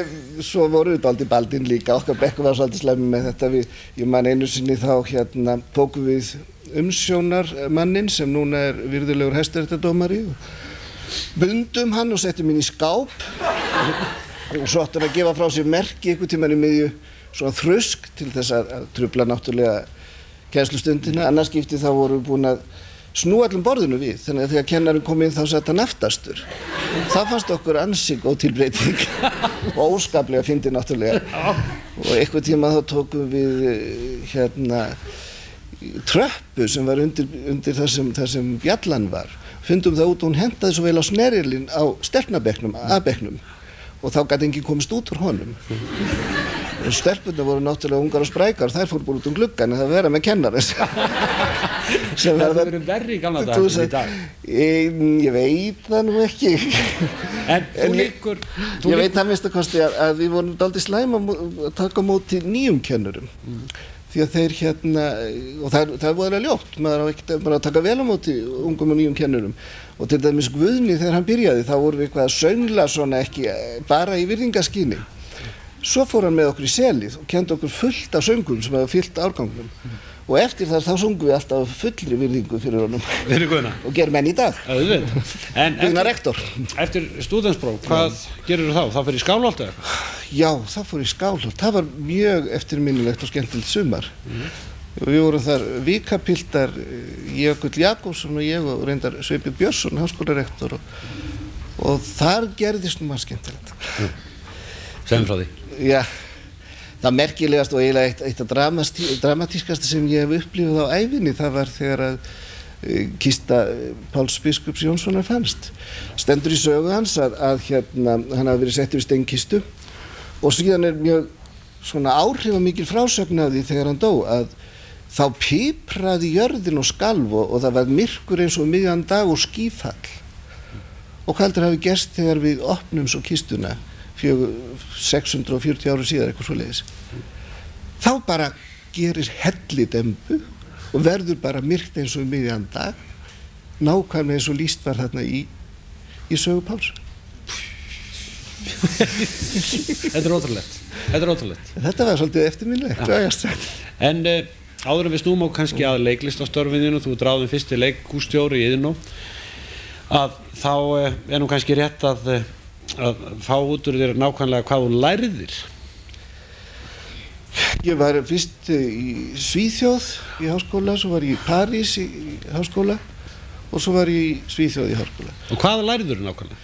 svo voru við aldrei baldinn líka, okkar bekku var svolítið slemmi með þetta. Við, ég man einu sinni þá hérna tókum við umsjónarmannin sem núna er virðulegur hæstaréttardómari og bundum hann og settum inn í skáp og svo áttum við að gefa frá sér merki einhvern tíman í miðju svona þrusk til þess að, að trubla náttúrulega kennslustundina, annars skipti þá vorum við búin að snúa allum borðinu við. Þannig að þegar kennarinn kom inn þá satt hann aftastur það fannst okkur ansig og tilbreyting. *laughs* Og óskaplega fyndi náttúrulega. Og einhvern tíma þá tókum við eh, hérna tröppu sem var undir, undir það, sem, sem bjallan var. Fundum það út og hún hendaði svo vel á snerilinn á sterknabeknum, A-beknum. Og þá gæti enginn komist út úr honum. *laughs* Stelpunna voru náttúrulega ungar og sprækar. Þær fór bara út um gluggan en það vera með kennari *laughs* sem verður verri í gamla dag en í dag. ég, ég veit það nú ekki. En þú ég- líkur þú ég veit það minnst að kosti að, að við vorum daldið slæm að, að taka móti nýjum kennurum. Því að þeir hérna og það, það er voðalega ljótt maður á ekkert bara að taka vel á móti ungum og nýjum kennurum. Og til dæmis Guðni þegar hann byrjaði þá vorum við eitthvað að söngla svona ekki eh, bara í virðingaskíni svo fór hann með okkur í selið og kendi okkur fullt af söngum sem hefur fyllt árgangnum og eftir þar þá sungum við alltaf af fullri virðingu fyrir honum Fyrir og gerum enn í dag Auðvitað. En Guðna eftir, rektor eftir stúdenspróf, hvað gerir þú þá? Það fyrir skálholt eða eitthvað? Já, það í skálholt. Það var mjög eftirminnilegt og skemmtilegt sumar. Við vorum þar vikapiltar Jökull Jakobsson og ég og reyndar Sveinbjörn Björnsson, háskólarektor og, og þar gerðist nú maður skemmtilegt. Segum frá því. Já, það merkilegast og eiginlega eitt, eitt af dramastí- dramatískasta sem ég hef upplifað á æfinni það var þegar að eh, kista eh, Páls Biskups Jónssonar fannst. Stendur í sögu hans að, að hérna, hann hafi verið settur í steinkistu og síðan er mjög svona áhrifamikil frásögn af því þegar hann dó að þá pípraði jörðin og skalf og, og það var myrkur eins og miðjan dag og skífall. Og hvað heldur hafi gerst þegar við opnum svo kistuna fjögur, 640 ára síðar eitthvað svo leiðis. Þá bara gerir helli dembu og verður bara myrkt eins og miðjan dag nákvæmlega eins og líst var þarna í, í sögu Páls. Þetta er ótrúlegt. Þetta er ótrúlegt. Þetta var svolítið eftirminnilegt, sagt. En uh, áður en við snúum á kannski að leiklistastorfininu, þú dráðum fyrsti leikústjóri í Iðnó, að þá uh, er nú kannski rétt að, uh, að fá út úr þér nákvæmlega hvað þú lærðir. Ég var fyrst eh, í Svíþjóð í háskóla, svo var ég í París í, háskóla og svo var ég í Svíþjóð í háskóla. Og hvað lærður þú nákvæmlega?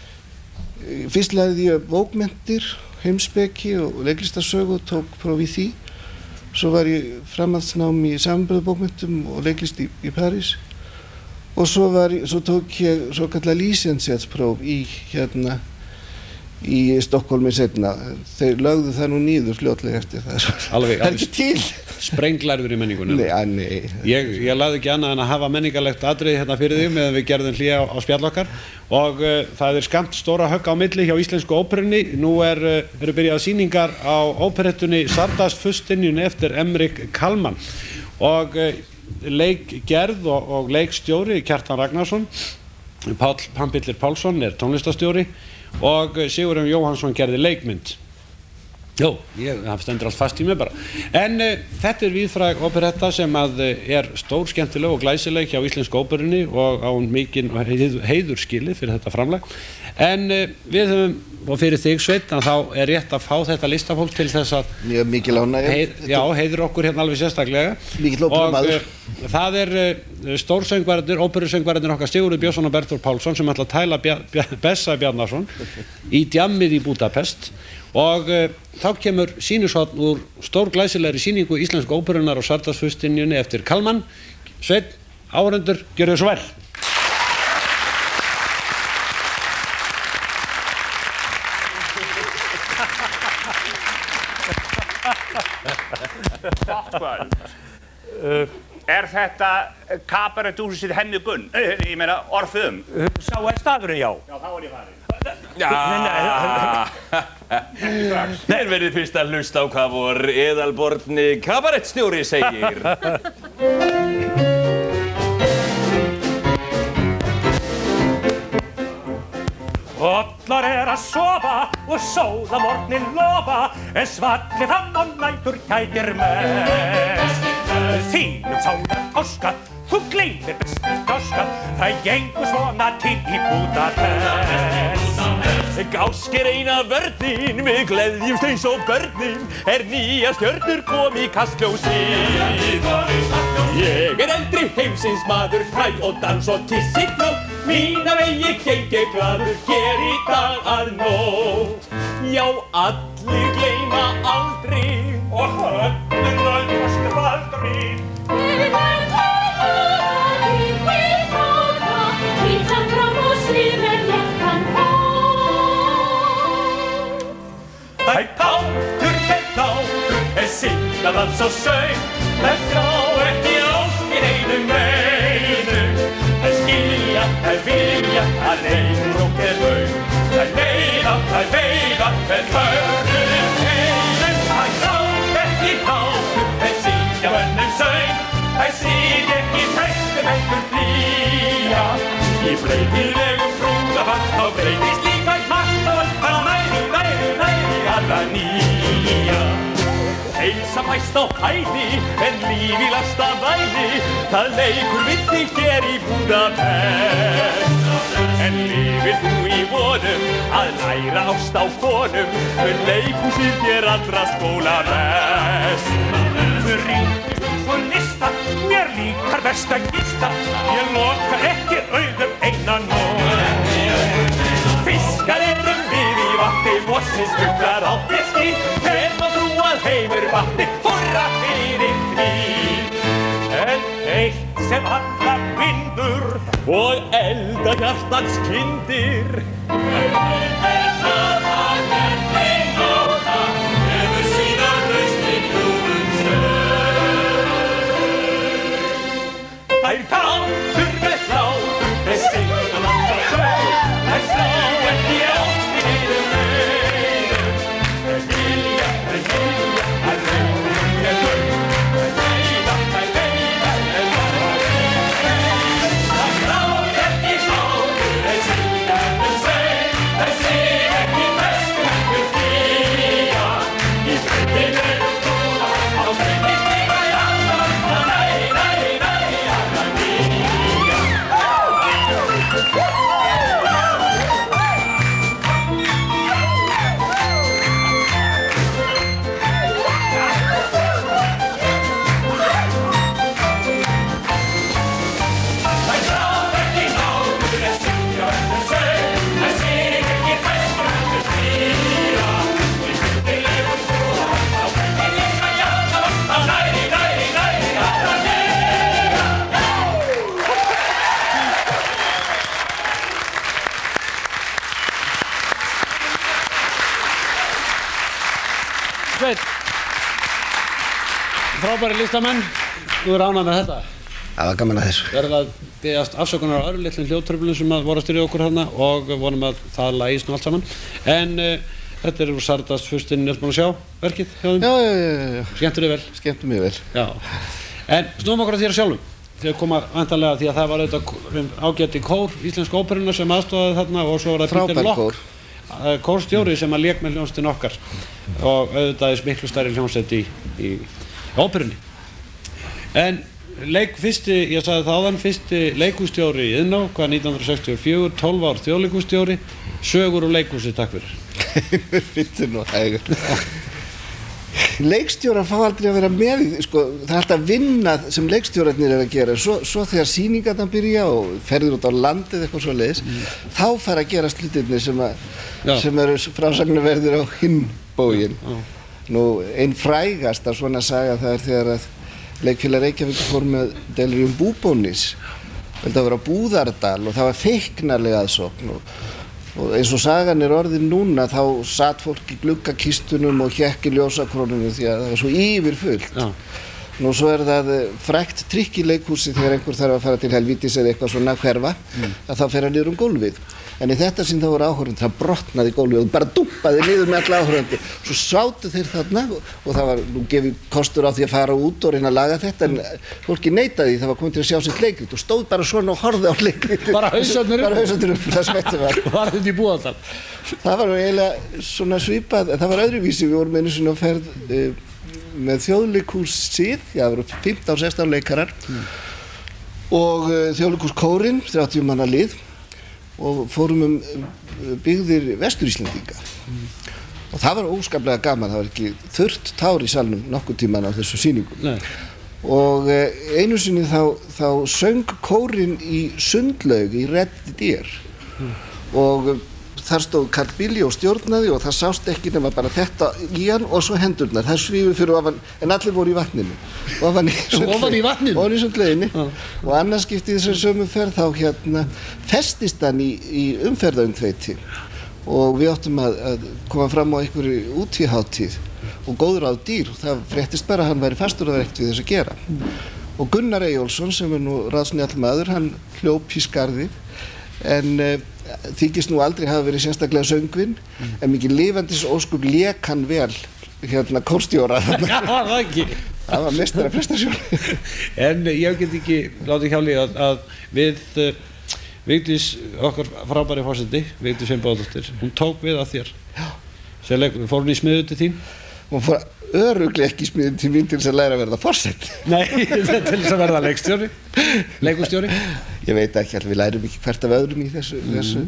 Eh, Fyrst lærði ég bókmentir, heimspeki og leiklistarsögu og tók próf í því. Svo var ég framhaldsnám í samanbyrðu bókmentum og leiklist í, í París og svo, var, svo tók ég svo kallar lísensiatspróf í hérna í Stokkólmi setna þeir lögðu það nú nýður fljótlega eftir það Alveg, það er ekki til Sprenglarður í menningunum. nei, að, nei. Ég, ég laði ekki annað en að hafa menningarlegt atriði hérna fyrir því meðan við gerðum hlýja á, á spjall okkar og uh, það er skamt stóra högg á milli hjá Íslensku óperunni. Nú er, uh, eru byrjað síningar á óperettunni Sardast fustinjun eftir Emrik Kalman og uh, leikgerð og, og leikstjóri Kjartan Ragnarsson, Pál Pambillir Pálsson er tónlistastjóri og Sigurðum Jóhansson gerði leikmynd. Jó, það stendur allt fast í mig bara. En uh, þetta er viðfræg operetta sem að uh, er stór skemmtileg og glæsileg hjá Íslensku óperunni og á mikinn heiður skilið fyrir þetta framlag. En uh, við höfum, og fyrir þig Sveit, að þá er rétt að fá þetta listafólk til þess að mjög mikil ánægja. Heit, já, heiður okkur hérna alveg sérstaklega. Mikill óperumaður. og uh, það er uh, stórsöngvarðir, óperusöngvarðir okkar Sigurður Björnsson og Berður Pálsson sem ætla að tæla Bja, Bja, Bessa Bjarnason í djammið í Budapest. Og uh, þá kemur sínusotn úr stórglæsilegri síningu Íslensku óperunar og Sardarsfustinjunni eftir Kalman. Sveit, áhörendur, gjör þau svo vel Uh, Er þetta kabaretúsið hemmi gunn? Uh, ég meina orðum. Sá er staðurinn, já. Já, þá er ég farin. *laughs* Þeir verið fyrst að hlusta á hvað vor eðalbortni kabarettstjóri segir. *laughs* Allar er að sofa og sólamornin lofa en svalli fram og nætur kætir mest. Þínum sálar áska, þú gleymir best gáska, það gengur svona til í Budapest. Gáskir eina vörnin, við gleðjumst eins og börnin, er nýja stjörnur kom í kastljósið. Ég er eldri heimsins maður, hræ og dans og tissi klók, mína vegi geng ég gladur hér í dag að nótt. Já, allir gleyma aldrei Og höfnir nöldast aldrei. Það er kátur með nátur, er sína dans og söng, það skrá ekki það vilja, að einrók er laug, það neyða, það veiða, með hörnum einum. Það skrá ekki nátur, er sína mönnum söng, það sýn ekki tæstum einhver flýja. Í breytilegum trúðafall, þá breytist líka Heilsa fæst á hæli, en líf í lasta væli, það leikur við þig hér í Budapest. En lifir þú í vonum að læra ást á konum, mun leikhúsið þér allra skóla best. Ringir þú svo lista, mér líkar best að gista, ég loka ekki auðum einan nóg. Fiskar erum við í vatni, mossins fuglar á fiski, en að heimur vatni, hurra fyrir því. En eitt sem alla bindur og elda hjartans kindir. Þær Frábæri listamenn Þú er ánað með þetta Það var gaman að þessu. Verðum að byggast afsökunar á öðru litlum hljóttröflum sem að voru að styrja okkur hérna og vonum að það lægist nú allt saman En uh, þetta er úr Sardast fyrstinn, er búin að sjá verkið hjá þeim? Já, já, já, já. Skemmtur þið vel? Skemmtur mig vel. Já. En snúum okkur að þér sjálfum. Þau koma vantarlega því að það var auðvitað ágætti kór, Íslensk óperuna sem aðstofaði þarna og svo var það Peter Locke, eh, kórstjóri sem að lék með hljómsveitin okkar og auðvitað er miklu stærri hljómsveit í, í óperunni. En leik fyrsti, ég sagði það áðan, fyrsti leikústjóri í Iðná, hvað 1964, 12 ár þjóðleikústjóri, sögur og leikúsi, takk fyrir. *laughs* Fyrir nú hægur. Leikstjórar fá aldrei að vera með sko, það er alltaf að vinna sem leikstjórarnir er að gera svo, svo þegar sýningarna byrja og ferður út á landið eitthvað svo leiðis þá fara að gera slutirnir sem, Já. sem eru frásagnaverðir á hinn bógin nú einn frægasta svona saga það er þegar að leikfélag Reykjavík fór með Delirium Búbónis. Held að vera á Búðardal og það var feiknarlega aðsókn og og eins og sagan er orðin núna þá satt fólk í gluggakistunum og hjekk í ljósakrónunum því að það var svo yfirfullt. Já. nú svo er það eh, frækt trikk í leikhúsi þegar einhver þarf að fara til helvítis eða eitthvað svona hverfa að þá fer hann niður um gólfið en í þetta sinn þá voru áhörund það brotnaði gólfið og bara dumpaði niður með alla áhörundi svo sátu þeir þarna og, og það var nú gefið kostur á því að fara út og reyna að laga þetta en fólki neitaði því það var komið til að sjá sitt leikrit og stóð bara svona og horfði á leikrit Bara hausarnir upp? bara hausarnir upp, það smætti *laughs* var þetta í búðardal? Það var eiginlega svona svipað, það var öðruvísi, við vorum einu svona ferð uh, með þjóðleikúsið, já það voru 15-16 leikarar. Og uh, þjóðleikúskórin, 30 manna lið og fórum um uh, byggðir Vestur-Íslendinga og það var óskaplega gaman, það var ekki þurrt tár í salnum nokkuð tíman á þessu sýningum Nei. og uh, einu sinni þá, þá söng kórin í sundlaug í Red Deer. Og uh, þar stóð Karl Billy og stjórnaði og það sást ekki nema bara þetta í hann og svo hendurnar, það svífur fyrir ofan en allir voru í vatninu. Ofan í, *laughs* Ofan í vatninu? ofan í sundlauginni og annars skipti þessar sömu ferð þá hérna festist hann í, í umferðaumþveiti og við áttum að, að koma fram á einhverju útíháttíð og góður á dýr. Og það fréttist bara að hann væri fastur að vera ekkert við þess að gera og Gunnar Eyjólfsson sem er nú ráðsnjall maður hann hljóp í skarði en uh, þykist nú aldrei hafa verið sérstaklega söngvinn en mikið lifandis óskup lék hann vel hérna kórstjóra. *laughs* Já, það ekki. það var mestara prestasjón *laughs* En eh, ég get ekki látið hjáli að, að við uh, Vigdís, okkar frábæri fórseti, Vigdís Sveinbáðdóttir, hún tók við að þér. Sér leik, fór hún í smiðu til þín? Hún fór öruglega ekki smiðin til mín til þess að læra að verða fórsett Nei, *laughs* til þess að verða leikstjóri, leikustjóri. ég veit ekki alveg, við lærum ekki hvert af öðrum í þessu, þessu,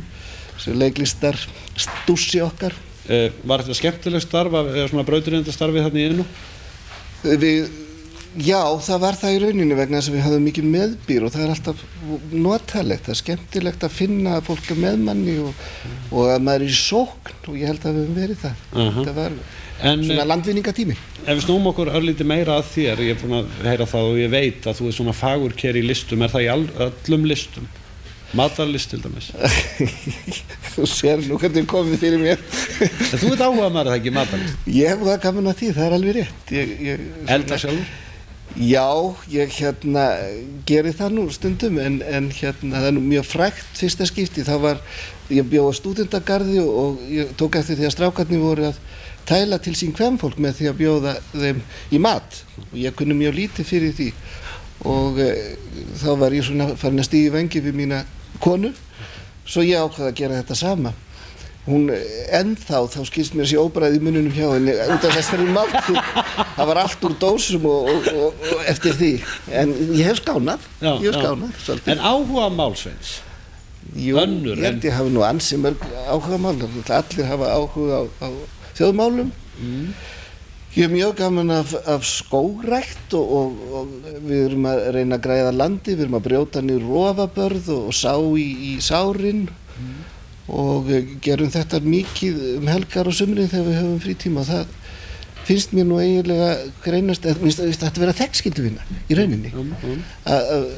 þessu leiklistar stússi okkar. Uh, var þetta skemmtilegt starf, eða svona brauturinn starfið þarna í einu? við, já, það var það í rauninni vegna þess að við höfum mikið meðbýr og það er alltaf notalegt, það er skemmtilegt að finna fólk meðmanni og, og að maður er í sókn og ég held að við höfum verið það. Það var En, svona eh, landvinningatími Ef við snúum okkur örlítið meira að þér, ég er búin að heyra það og ég veit að þú er svona fagurker í listum, er það í öllum listum? Matarlist til dæmis. *laughs* þú sér nú hvernig komið fyrir mér þú ert áhuga maður, er það ekki matarlist? ég hef það gaman að því, það er alveg rétt ég, ég, Elda sjálfur? Já, ég hérna geri það nú stundum en, en hérna það er nú mjög frækt fyrsta skipti það var, ég bjóð á stúdendagarði og, og ég tók eftir því að strákarnir voru að tæla til sín hvemfólk með því að bjóða þeim í mat. Og ég kunni mjög lítið fyrir því. Og e, þá var ég svona farin að stíði vengi við mína konu. Svo ég ákvaði að gera þetta sama. Hún ennþá, þá skilst mér sér óbræði mununum hjá henni út af þessari máltíð það var allt úr dósum og, og, og, og eftir því. En ég hef skánað. Já, ég hef skánað. En áhuga málsveins? Jú, önnur ég held ég hafi nú ansi mörg áhuga mál allir hafa áhuga á, á þjóðmálum. Ég hef mjög gaman af, af skógrækt og, og, og við erum að reyna að græða landi við erum að brjóta niður rofabörð og, og sá í, í sárin. Og eh, gerum þetta mikið um helgar og sumrin þegar við höfum frítíma. Og það finnst mér nú eiginlega greinast, eða finnst þetta vera þekkskildu vinna í rauninni. Að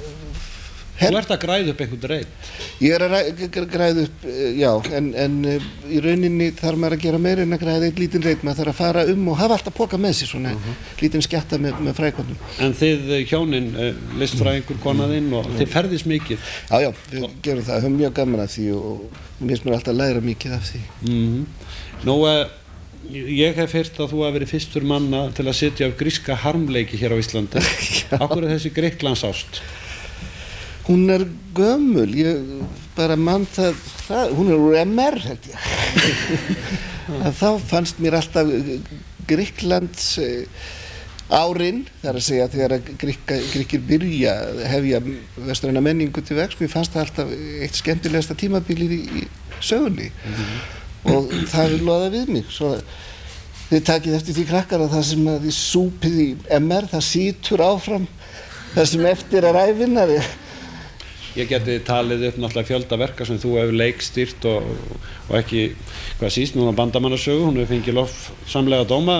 að Þú ert að græða upp einhvern reynd. Ég er að græða upp, eh, já, en, en eh, í rauninni þarf maður að gera meira en að græða eitt lítinn reynd, maður þarf að fara um og hafa alltaf póka með sér svona lítinn skjatta með, með frækvöndum. En þið eh, hjónin, eh, listfræðingur konaðinn og þið ferðist mikið. Já, já, við gerum það, höfum mjög gaman af því og mér finnst mér alltaf að læra mikið af því. Mm Nú, uh, ég hef heyrt að þú hafi verið fyrstur manna til að setja upp gríska harmleiki hér á Íslandi. *laughs* Akkur er þessi Greiklands ást? Hún er gömul, ég bara mann það, það hún er úr MR held ég. *laughs* að þá fannst mér alltaf Gríklands árin, það er að segja þegar að Gríkir byrja að hefja vestræna menningu til vex, mér fannst það alltaf eitt skemmtilegasta tímabilið í, í sögunni og það er loðað við mig. Svo þið takið eftir því krakkar að það sem að þið súpið í MR, það sítur áfram það sem eftir er æfinnar. Ég geti talið upp náttúrulega fjölda verka sem þú hefur leikstýrt og, og ekki, hvað síst, núna bandamannasögu, hún hefur fengið lofsamlega dóma.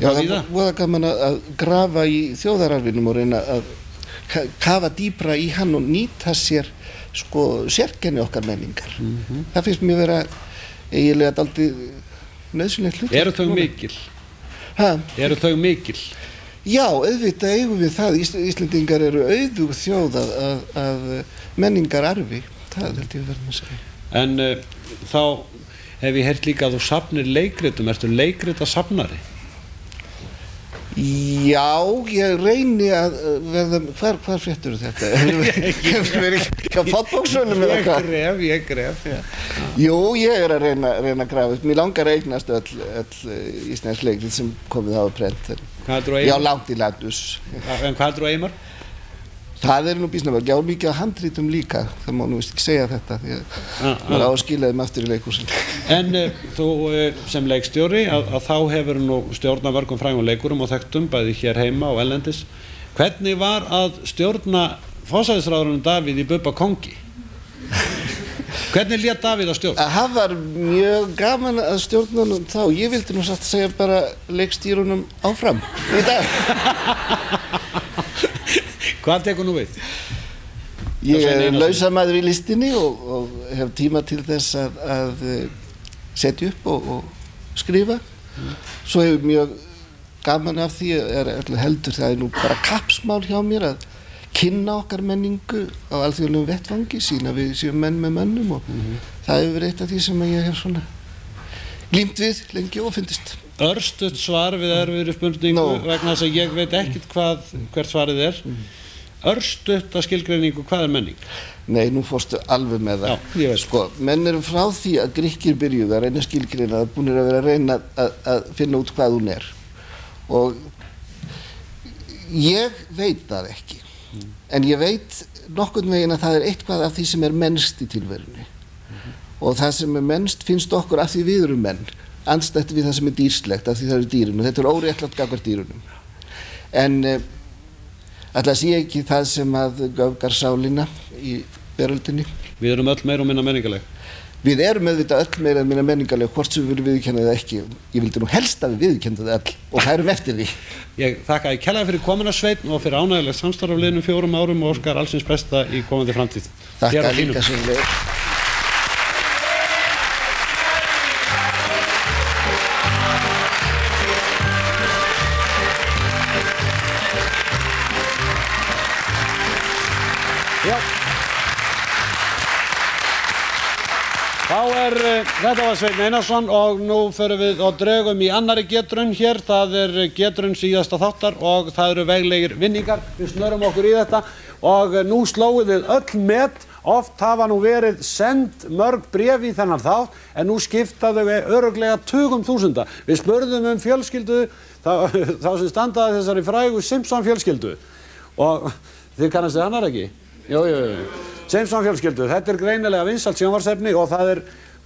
Já, það er voða gaman að, að grafa í þjóðararfinum og reyna að ka- kafa dýbra í hann og nýta sér sko sérkenni okkar menningar. Mhm. Það finnst mér vera eiginlega daldið nöðsynlegt hlut. Eru þau mikil? Ha? Eru þau mikil? Já, auðvitað eigum við það. Ís, Íslendingar eru auðug þjóð að, að, að menningar arfi. Það held ég verðum að segja. En uh, þá hef ég heyrt líka að þú sapnir leikritum, ertu leikrita sapnari? Já, ég reyni að uh, verða, hvar, hvar fréttur þetta? *laughs* Hefur verið hjá fotbóksunum eða Ég hvað? gref, ég gref. Jú, ég er að reyna, reyna að grafa upp. Mér langar að eignast öll, öll uh, íslensk leikrið sem komið á að prent. Hvað heldur þú að Já, langt í landus. En hvað heldur þú að Eymar? Það er nú bísnavörg. Já, mikið að handrítum líka. Það má nú vist ekki segja þetta. Því að Ah, maður á ah. að skila þeim aftur í leikhúsin. *laughs* En uh, þú uh, sem leikstjóri, að, að þá hefur nú stjórna mörgum frægum leikurum og þekktum, bæði hér heima og ellendis. Hvernig var að stjórna fósæðisráðurinn Davíð í Bubba Kongi? Hvernig lét Davíð að stjórna? Það var mjög gaman að stjórna honum þá. Ég vildi nú satt að segja bara leikstýrunum áfram í dag. *laughs* Hvað tekur nú við? Ég er lausamæður í listinni og, og hef tíma til þess að, að eh, setja upp og, og skrifa. Svo hefur mjög gaman af því er heldur það er nú bara kapsmál hjá mér að kynna okkar menningu á alþjóðlegum vettfangi, sína við séum menn með mönnum og það hefur verið eitt af því sem ég hef svona glýmt við lengi og fyndist. Örstuðt svar við erfiðri spurningu vegna þess að ég veit ekkert hvað, hvert svarið er. Örstuðt að skilgreiningu hvað er menning? Nei, nú fórstu alveg með það. Já, ég veit. Sko, menn eru frá því að gríkir byrjuðu að reyna skilgreina að búinir að vera að reyna að, að finna út hvað hún er. Og ég veit það ekki. En ég veit nokkurn veginn að það er eitthvað af því sem er mennst í tilverunni. Og það sem er mennst finnst okkur af því við erum menn. Anstætt við það sem er dýrslegt af því það eru dýrun. Og þetta er óréttlátt gagvar dýrunum. En uh, alltaf sé ekki það sem að göfgar sálina í veröldinni. Við erum öll meira og minna menningaleg. Við erum auðvitað öll meira en minna menningarlega hvort sem við viljum viðurkenna það ekki. Ég vildi nú helst að við viðurkenna það öll og hærum eftir því. Ég þakka í kjallaði fyrir komuna sveitn og fyrir ánægilegt samstarf af liðnum fjórum árum og óskar allsins besta í komandi framtíð. Þakka líka sem þetta var Sveinn Einarsson og nú förum við og draugum í annari getrun hér, það er getrun síðasta þáttar og það eru veglegir vinningar, við snörum okkur í þetta og nú slóið við öll met, oft hafa nú verið send mörg bref í þennan þátt en nú skiptaðu við öruglega tugum þúsunda. Við spurðum um fjölskyldu, þá, *laughs* þá sem standaði þessari frægu Simpson fjölskyldu og þið kannast þið hannar ekki? Jú, jú, jú. Simpson fjölskyldu, þetta er greinilega vinsalt sjónvarsefni og það er,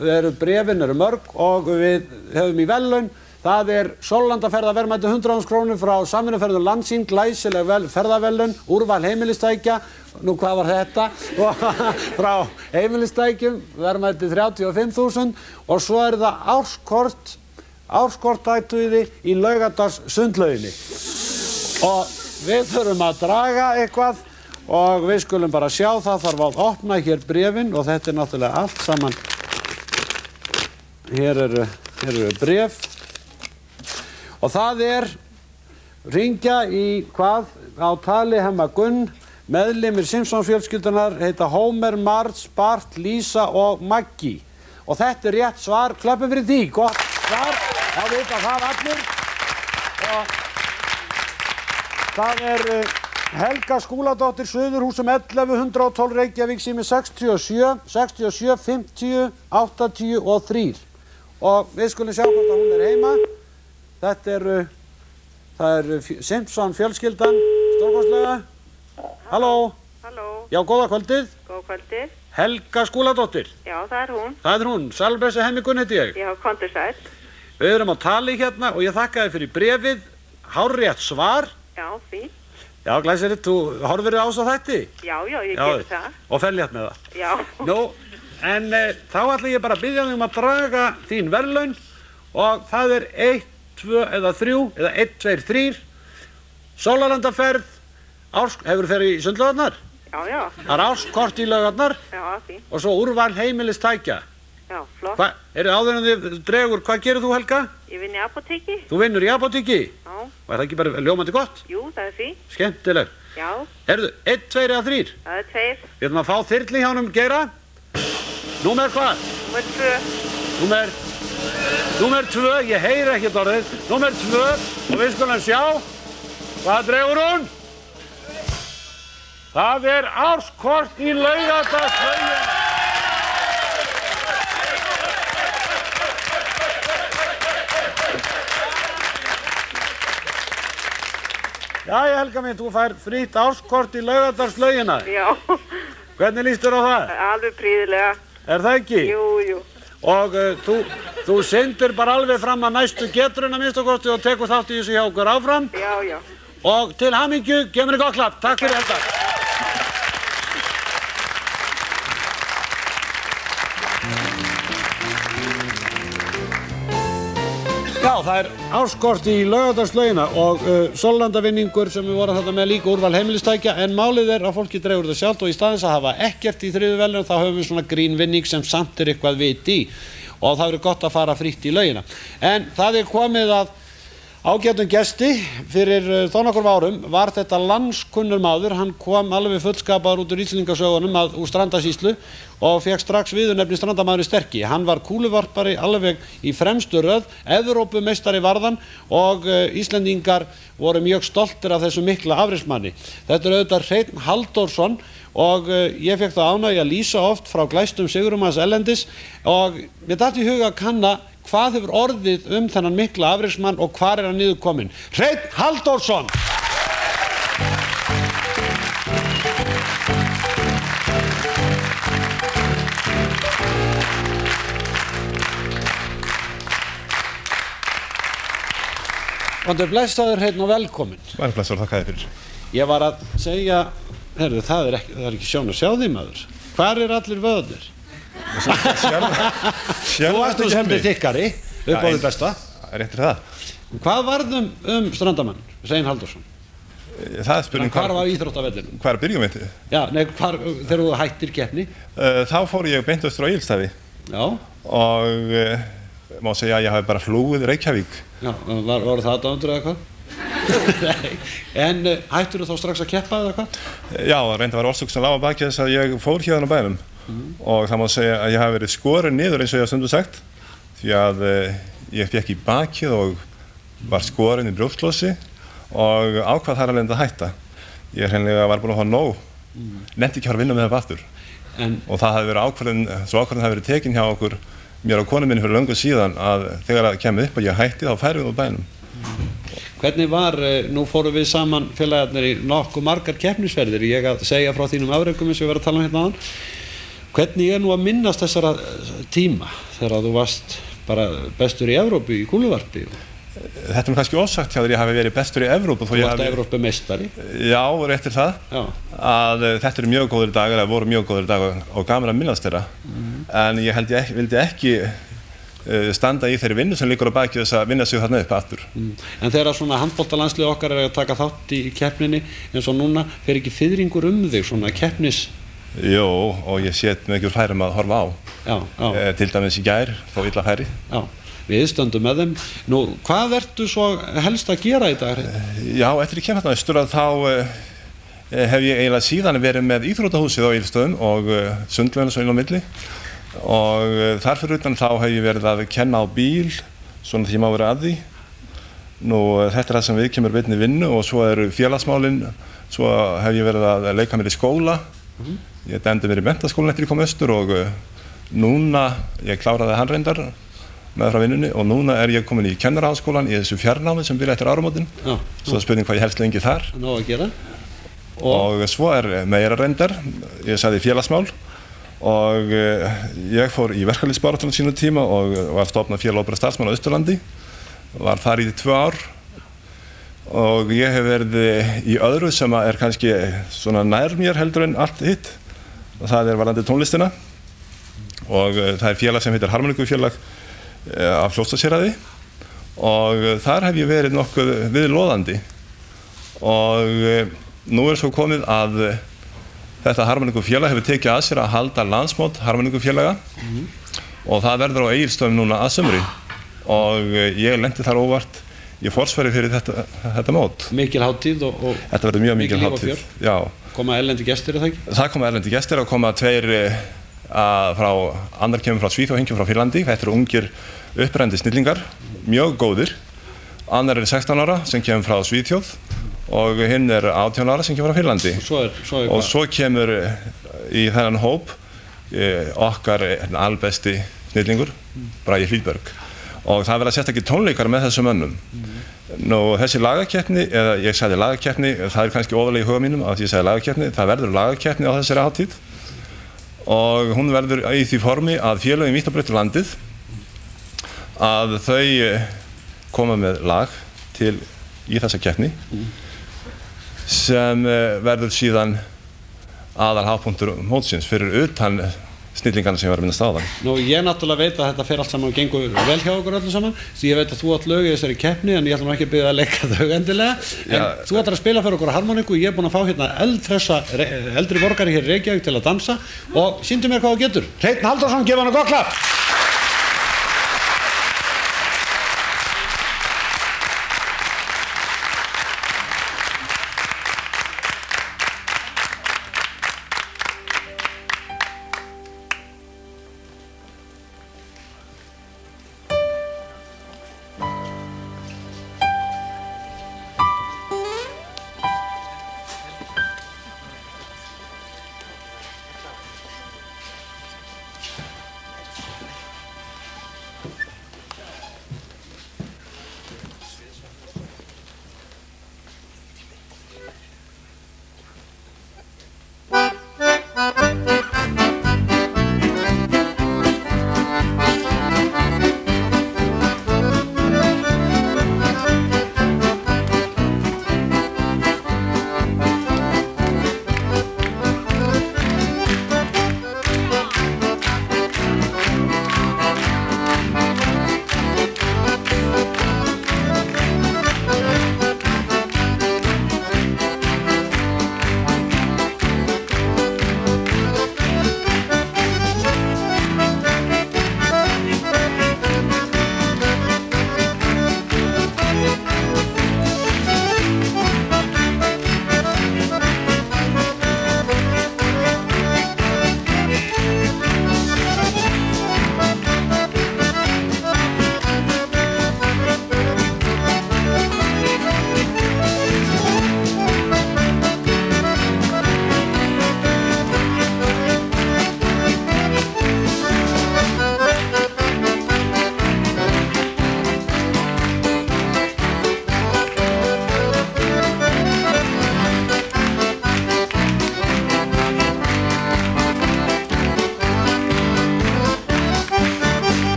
eru brefin eru mörg og við hefum í velun það er Sólandaferða verðmættu 100 krónur frá samvinnuferðun landsín, glæsileg vel, ferðavelun, úrval heimilistækja, nú hvað var þetta, *laughs* frá heimilistækjum verðmættu 35.000 og svo er það árskort, árskortættuði í laugadars sundlauginni og við þurfum að draga eitthvað og við skulum bara sjá það þarf að opna hér brefin og þetta er náttúrulega allt saman hér eru, hér eru bref og það er ringja í hvað? Á tali hemma Gunn meðlimir Simpsons fjölskyldunar heita Homer, Marge, Bart, Lisa og Maggie. Og þetta er rétt svar, klöppum fyrir því. Gott svar, þá vita það allir. Og það er uh, Helga Skúladóttir Suðurhúsum 1112 Reykjavík sími 67 67 50 80 og 3 og við skulum sjá hvort að hún er heima þetta er uh, það er uh, Simpson fjölskyldan stórkostlega Halló, já góða kvöldið góð kvöldi. Helga Skúladóttir Já, það er hún. það er hún, Salbessi Hemmigun heiti ég Já, kontur sæl. við erum á tali hérna og ég þakka þið fyrir brefið hárrétt svar Já, fín. já glæsirinn, þú horfir á svo þætti Já, já, ég gefur það. og felljart með það Já. Nú, en e, þá ætla ég bara að byggja þig um að draga þín verðlaun og það er 1, 2 eða 3 eða 1, 2, 3 Sólarandaferð árs, hefur ferð í sundlöðarnar Já, já. það er áskort í lögarnar og svo úrval heimilistækja Já, flott. Hva, eru áður en þið dregur, hvað gerir þú Helga? Ég vinn í apoteki. Þú vinnur í apotíki Já. er það ekki bara ljómandi gott? Jú, það er fín. Skemmtileg Já, Herðu, 1, 2 eða 3 það er tveir. Við ætlum að fá þyrli hjá honum gera Númer hvað? Númer tvö. Númer Númer 2, ég heyri ekkert orðið Númer 2 og við skulum sjá Hvað dregur hún? Það er árskort í laugardagsvögin Jæja Helga mín, þú fær frýtt árskort í laugardagsvöginna Já, Hvernig líst þér á það? alveg príðilega. Er það ekki? Jú, jú. Og uh, þú, þú syndir bara alveg fram að næstu geturinn að minnst og tekur þátt í þessu hjá okkur áfram. Já, já. Og til hamingju, gefur þér gott klapp. Takk fyrir þetta. Já, það er áskort í laugardarslaugina og uh, Sollandavinningur sem við vorum þetta með líka úrval heimilistækja en málið er að fólki dregur það sjálft og í staðins að hafa ekkert í þriðu velun þá höfum við svona grínvinning sem samt er eitthvað vit í og það verður gott að fara frítt í laugina. En það er komið að ágætum gesti fyrir uh, þó nokkur árum var þetta landskunnur maður, hann kom alveg fullskapaður út úr Íslingasögunum að, úr strandasíslu og fekk strax viðurnefni strandamaður í sterki. Hann var kúluvarpari alveg í fremstu röð, Evrópumeistari varðan og uh, Íslendingar voru mjög stoltir af þessu mikla afrismanni. Þetta er auðvitað Hreinn Halldórsson og uh, ég fekk það ánægi að lýsa oft frá glæstum sigurum hans ellendis og mér dætt í huga að kanna hvað hefur orðið um þennan mikla afreiksmann og hvað er hann niður komin. Hreinn Halldórsson! Vandur blessaður Hreinn og velkomin. Væri blessaður, þakka þér fyrir. Ég var að segja, herru, það er ekki, það er ekki sjón að sjá því maður. Hvar er allir vöðnir? Þú varst nú sem þið þykkari, upp á því besta. Réttir það. Hvað varðum um strandamann, Svein Haldursson? Það er spurning Hvar var íþróttavellinum? Hvar byrjum við? Já, nei, hvar, þegar þú hættir keppni? Uh, þá fór ég beint austur á Ílstafi. Já. Og uh, má segja að ég hafi bara flúið Reykjavík. Já, var, var það aðdándur eða hvað? *laughs* En hættur þú þá strax að keppa eða hvað? Já, reynda var orsök sem lág á baki þess að ég fór hérna á bænum. Mhm. Og það má segja að ég hafi verið skorin niður eins og ég hafa stundu sagt. Því að uh, ég fekk í bakið og var skorin í brjósklossi og ákvað þar alveg að hætta. Ég hreinlega var búin að fá nóg. Mm. Nefndi ekki að vinna með það aftur. En, og það hafi verið ákvörðin, svo ákvörðin hafi verið tekin hjá okkur mér og konu minni fyrir löngu síðan að þegar það kemur upp og ég hætti þá færum við úr bænum. Hvernig var, eh, nú fórum við saman félagarnir í nokkuð margar keppnisferðir, ég að segja frá þínum afreikum eins og við verðum að tala um hérna áðan. Hvernig er nú að minnast þessara eh, tíma þegar þú varst bara bestur í Evrópu í kúluvarpi? Þetta er kannski ósagt hjá þér ég hafi verið bestur í Evrópu. Þú varst Evrópu meistari. Já, réttir það. Já. Að uh, þetta eru mjög góður dagar, eða voru mjög góður dagar og gaman að minnast þeirra. Mhm. En ég held ég ekki, vildi ekki uh, standa í þeirri vinnu sem líkur á baki þess að vinna sig þarna upp aftur. Mm. En þegar svona handbóltalandslið okkar er að taka þátt í keppninni eins og núna, fer ekki fyrringur um þig svona keppnis? Jó, og ég set ekki úr færum að horfa á. Já, já. Eh, til dæmis í gær, þó illa færi. Já, við stöndum með þeim. Nú, hvað ertu svo helst að gera í dag? Já, eftir ég kem hérna austur að þá uh, hef ég eiginlega síðan verið með Íþrótahúsið á Ílstöðum og sundlöðinu svo inn á milli og þar fyrir utan þá hef ég verið að kenna á bíl svona því má vera að því nú þetta er það sem við kemur vitni vinnu og svo eru félagsmálin svo hef ég verið að leika mér í skóla ég dendi mér í mentaskólan eftir ég kom austur og uh, núna ég kláraði hann reyndar með frá vinnunni og núna er ég komin í kennaraháskólan í þessu fjarnámi sem byrja eftir áramótin. Já, svo er spurning hvað ég helst lengi þar. Ná að gera. og, svo er meira reyndar ég sagði félagsmál og uh, ég fór í verkefliðsbáratunum sínu tíma og var stofnað félag óbæra starfsmann á Östurlandi var þar í tvö ár og ég hef verið í öðru sem er kannski svona nær mér heldur en allt hitt. Og það er varandi tónlistina. Og uh, það er félag sem heitir Harmoníkufélag uh, af Flóstasýraði og uh, þar hef ég verið nokkuð viðlóðandi og nú er svo komið að þetta harmoníkufélag hefur tekið að sér að halda landsmót harmoníkufélaga. Og það verður á eigilstöðum núna að sömri og ég lendi þar óvart ég fórsfæri fyrir þetta, þetta mót. Mikil hátíð og, og Þetta verður mjög mikil og hátíð. fjör. Já, Koma erlendi gestir, er það ekki? það koma erlendi gestir og koma tveir að frá, annar kemur frá Svíþjóð og kemur frá Finlandi þetta eru ungir upprændi snillingar mjög góðir. Annar er 16 ára sem kemur frá Svíþjóð og hinn er 18 ára sem kemur frá Finlandi Svo er, svo er og svo kemur eh, í þennan hóp eh, okkar eh, albesti snillingur Bragi Hlýðberg og það verða sérstaklega tónleikar með þessum mönnum. Nú þessi lagakeppni, eða ég sagði lagakeppni, það er kannski ofalega í huga mínum að ég sagði lagakeppni, það verður lagakeppni á þessari hátíð. Og hún verður í því formi að félagin vitt og breyttur landið að þau eh, koma með lag til í þessa keppni sem eh, verður síðan aðal hápunktur mótsins fyrir utan snillingarna sem ég var að minna stáðan. Nú, ég náttúrulega veit að þetta fer allt saman og gengur vel hjá okkur öllu saman því ég veit að þú átt lög í þessari keppni en ég ætla nú ekki að byrja að leika þau endilega. En Já, þú ætlar að spila fyrir okkur á harmoníku ég er búinn að fá hérna eldhressa re- eldri borgari hér í Reykjavík til að dansa. Og síndu mér hvað þú getur. Hreitn Halldórsson, gefa hann að gott klapp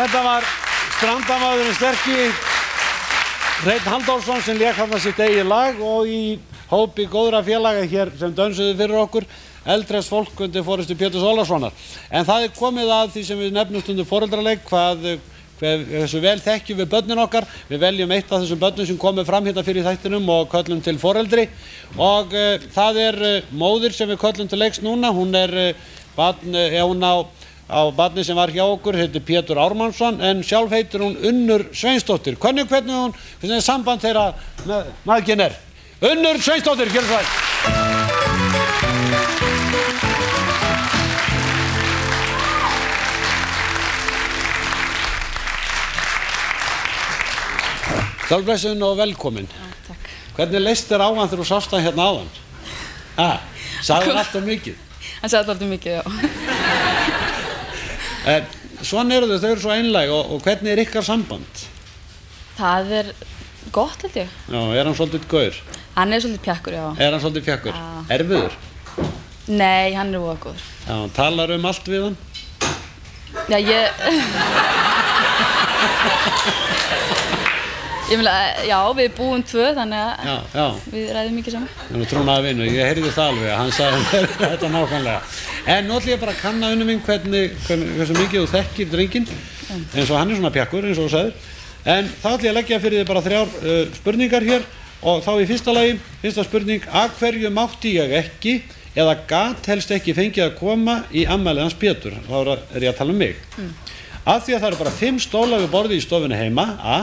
þetta var strandamaðurinn sterkir Reyn Halldórsson sem lék hann sitt eigi lag og í hópi góðra félaga hér sem dönsuðu fyrir okkur eldrest fólk undir fórustu Péturs Ólarssonar. En það er komið að því sem við nefnum stundum foreldraleik, hvað, þessu vel þekkjum við börnin okkar. Við veljum eitt af þessum börnum sem komið fram hérna fyrir þættinum og köllum til foreldri. Og uh, það er uh, móðir sem við köllum til leiks núna. Hún er, uh, barn, uh, hún á, á barni sem var hjá okkur, heitir Pétur Ármannsson, en sjálf heitir hún Unnur Sveinsdóttir. Hvernig, hvernig hún, hvernig er samband þeirra með maðurkinn er? Unnur Sveinsdóttir, gjör svo vel. Sjálfblessun og velkomin. takk. Hvernig leist þér á hann þegar þú sást hann hérna áðan? Ha, sagði hann alltaf mikið? Hann sagði alltaf mikið, já. En svona eru þau, þau eru svo einlæg og, og hvernig er ykkar samband? Það er gott, held ég. Já, er hann svolítið gaur? Hann er svolítið pjakkur, já. Er hann svolítið fjakkur? Já. Erfiður? Nei, hann er góður. Já, hann talar um allt við hann? Já, ég... *laughs* ég meina, já, við búum tvö, þannig að Já, já. við ræðum mikið saman. Þannig að trónaði vinnu, ég heyrði það alveg, hann sagði mér *laughs* þetta nákvæmlega. En nú ætlum ég bara að kanna unum minn hvernig, hversu mikið þú þekkir drenginn, eins og hann er svona pjakkur, eins og þú sagðir. En þá ætlum ég að leggja fyrir þið bara þrjár uh, spurningar hér og þá í fyrsta lagi, fyrsta spurning, að hverju mátti ég ekki eða gat helst ekki fengið að koma í ammælið hans Pétur, þá er ég að tala um mig. Mm. Af því að það eru bara fimm stóla við borðið í stofunni heima, A.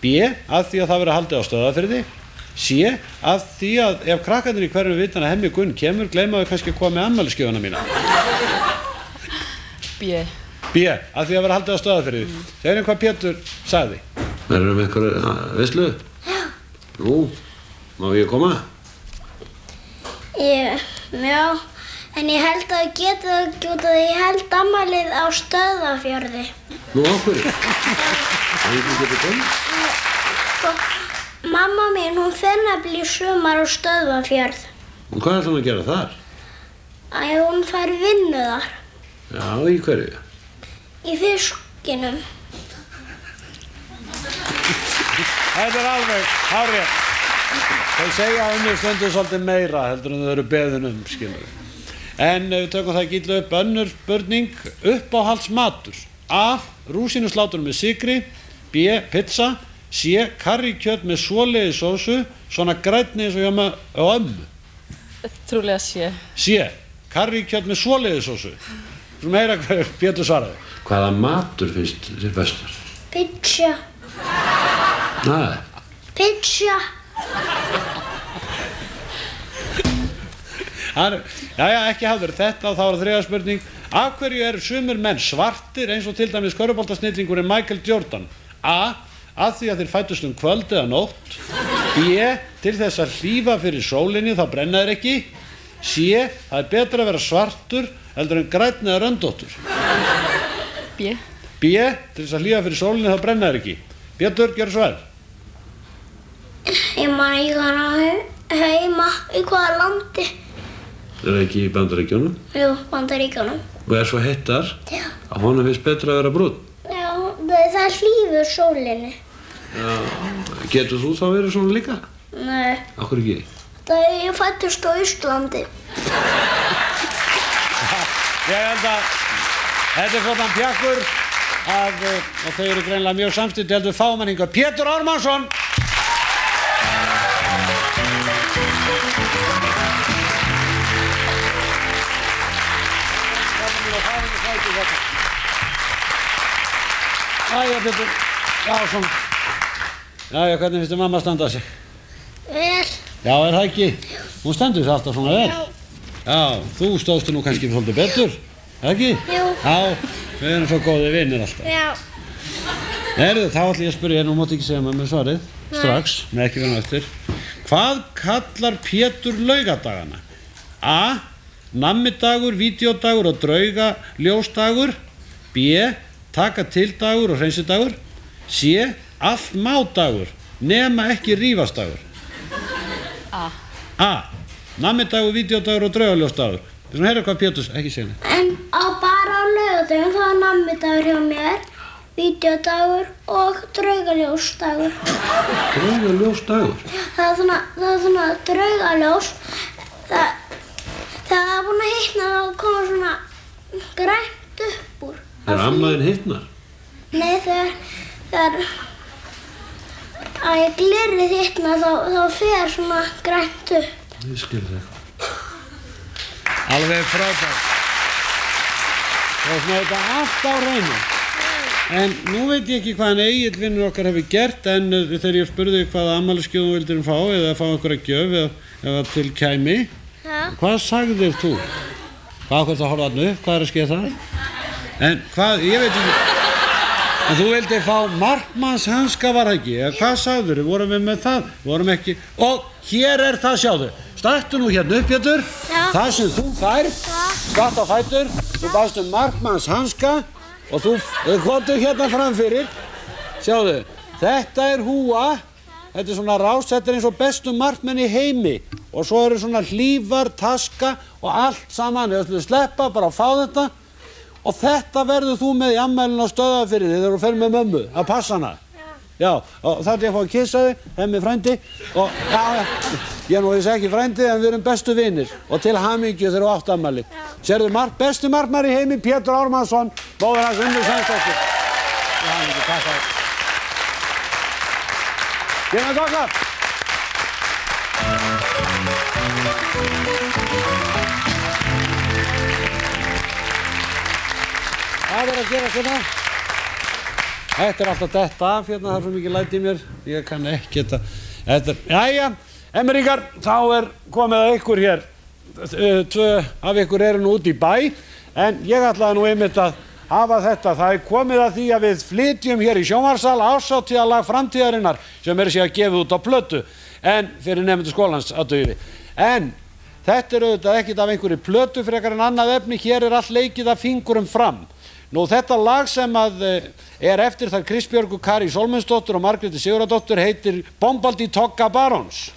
B. Af því að það verður haldið á stöðafyrði. C. Af því að ef krakkarnir í hverju vitan að hemmi Gunn kemur, gleyma við kannski að koma með ammæliskjöfuna mína. B. B. Af því að verður haldið á stöðafyrði. Mm. Segir hvað Pétur sagði. Það eru með eitthvað veislu? Já. Nú, má ég koma? Ég, já, en ég held að ég geti það ekki út því ég held ammalið á stöðafjörði. Nú ákveður. *laughs* Er. Sko, mamma mín, hún fer nefnilega í sumar á stöðafjörð. Og hvað ætlum að gera þar? Æ, hún fær vinnu þar, Já, í hverju? í fiskinum. Þetta er alveg hárið. Þau segja að unnur stundu svolítið meira heldur en þau eru beðin um, skilur. En eh, við tökum það gillu upp önnur spurning, uppáhaldsmatur. A. Rúsinuslátur með sigri. B. Pizza. C. Karrikjöt með svoleiði sósu, svona grætni eins og hjá maður ömmu. Trúlega sé. C. Karrikjöt með svoleiði sósu. Svo meira hvað Pétur svaraði. Hvaða matur finnst þér bestur? Pizza, Nei, pizza. Hann, já, já, ekki hafður þetta og þá er það þriða spurning. Af hverju eru sumir menn svartir eins og til dæmis köruboltasnillingurinn Michael Jordan? A. Af því að þeir fættust um kvöld eða nótt. B. Til þess að hlýfa fyrir sólinni þá brenna þeir ekki. C. Það er betra að vera svartur heldur en grætn eða röndóttur. B. B. Til þess að hlýfa fyrir sólinni þá brenna þeir ekki. Björn, gjör svo vel. Ég man ekki hana heima í hvaða landi. er það ekki í bandaríkjónum? Jú, bandaríkanum. Og er svo hettar Já. að honum finnst betra að vera brúnn? Það, hlýfur sólinni. Já. Getur þú þá verið svona líka? Nei, Akkur ekki? það er ég fættist á Íslandi. Ég held að þetta er svona pjakkur að, uh, og þau eru greinlega mjög samstitt heldur fámanninga. Pétur Ármannsson! Æja, Pétur. Já, svona. Æja, hvernig finnst þið mamma að standa sig? Vel. Já, er það ekki? Hún stendur sér alltaf svona vel. Já, þú stóðstu nú kannski svolítið betur, ekki? Jú. Já, við erum svo góði vinnir alltaf. Já. Nerðu, þá ætlum ég að spyrja, nú mátt ekki segja maður með svarið, Nei. strax, með ekki verðum eftir. Hvað kallar Pétur laugadagana? A. Nammidagur, vídeodagur og drauga ljósdagur. B. Taka til dagur og hreinsidagur. C. Allt mádagur, nema ekki rífastagur. A. A. Nammidagur, vídeodagur og draugaljósdagur. Við svona heyra hvað Pétur, ekki neitt. En á bara á lögutum þá er nammi nammidagur hjá mér, vídeodagur og draugaljósdagur. Drauga ljós dagur. Það er svona, það er svona draugaljós. Það, það er búin að hitna þá koma svona grænt upp úr. Er ammaðin hittnar? Nei, þegar, þegar að ég glirrið hitna þá, þá fer svona grænt upp. Ég skil það. Alveg frábært. Það er svona þetta allt á reynu. En nú veit ég ekki hvað hann eigin vinnur okkar hefur gert en uh, þegar ég spurði hvaða ammælisgjöf þú vildir fá eða fá einhverja gjöf eða, eða til kæmi, Já. hvað sagðir þú? Hvað hvort að horfa hann upp? Hvað er að skeið það? En hvað, ég veit ekki, en þú vildi fá markmanns hanska var ekki, eða hvað sagður, vorum við með það, vorum ekki, og hér er það sjáðu, stættu nú hérna upp Pétur, það sem þú fær, skatt á fætur, þú baðst um markmanns hanska og þú komdu hérna fram fyrir, sjáðu, þetta er húa, þetta er svona rás, þetta er eins og bestu markmenn í heimi. Og svo eru svona hlífar, taska og allt saman, við ætlum sleppa bara að fá þetta og þetta verður þú með í ammælinu á stöða fyrir þig þegar þú fer með mömmu að passa hana. Já, og er ég að fá að kissa þig, hemmi frændi og já, ég er nú þessi ekki frændi en við erum bestu vinnir og til hamingju þegar þú átt ammæli. Serðu mark, bestu markmar í heimi, Pétur Ármannsson, móður hans undir sænstóttir. Til hamingju, takk. Gjörðu það gott Það er að gera svona. Þetta er alltaf detta af hérna, það er svo mikið læti í mér. Ég kann ekki þetta. Þetta er, jæja, emmeríkar, þá er komið að ykkur hér. Tvö af ykkur eru nú út í bæ, en ég ætlaði nú einmitt að hafa þetta. Það er komið að því að við flytjum hér í sjónvarsal ásáttíðalag framtíðarinnar sem er sér að gefa út á plötu, en fyrir nefndu skólans að döfi. En þetta er auðvitað ekkit af einhverju plötu frekar en annað efni, hér er allt leikið af fingurum fram. Nú þetta lag sem að eh, er eftir þar Kristbjörgu Kari Solmundsdóttur og Margréti Siguradóttur heitir Bombaldi Togga Barons.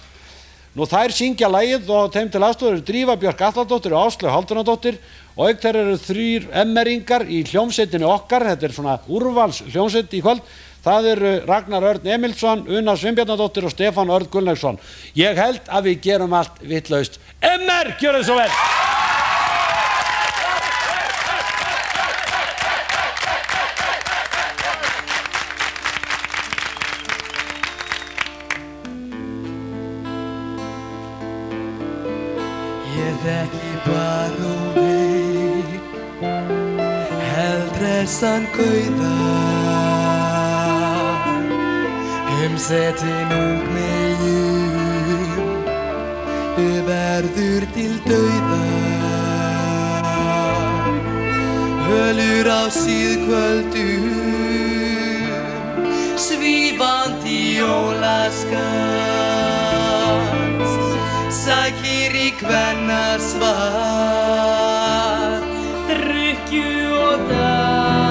Nú þær syngja lagið og þeim til aðstofur eru Drífa Björk Alladóttir og Áslaug Haldunadóttir og auk þeir eru þrýr emmeringar í hljómsveitinu okkar, þetta er svona úrvals hljómsveit í kvöld. Það eru Ragnar Örn Emilsson, Una Sveinbjarnadóttir og Stefán Örn Gullnaugsson. Ég held að við gerum allt vittlaust. Emmer, gjör þið svo vel! Um setin ung megin Verður til dauða. Hölur á síðkvöldum Svífandi jólaskans Sækir í hvenna svar Drykju og dans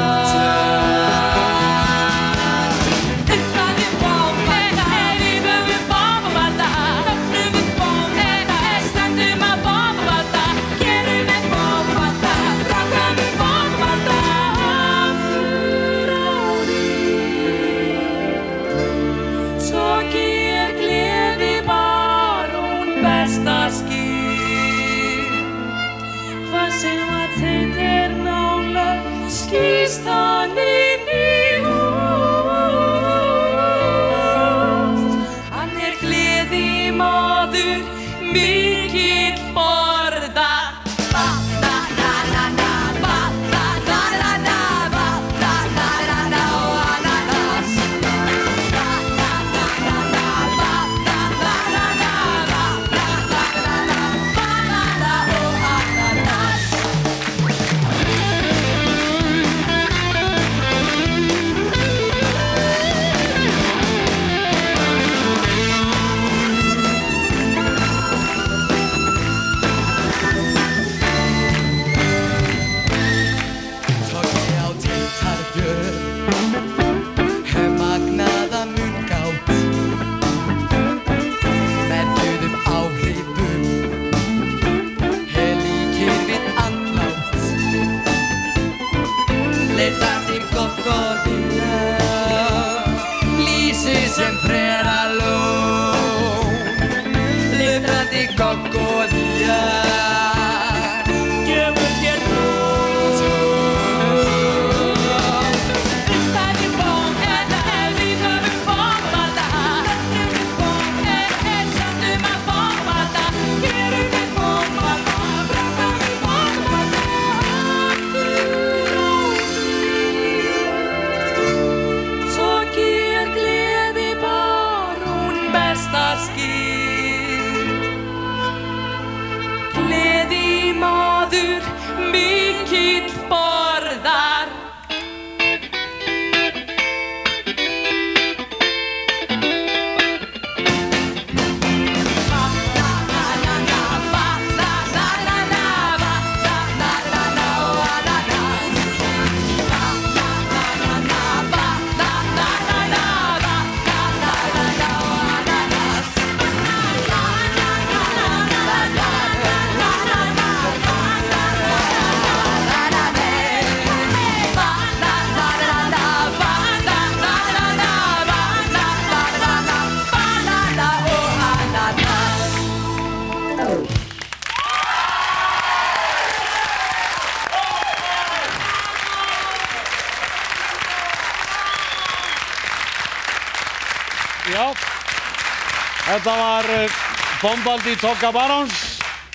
þetta var uh, Bombaldi Tokka Barons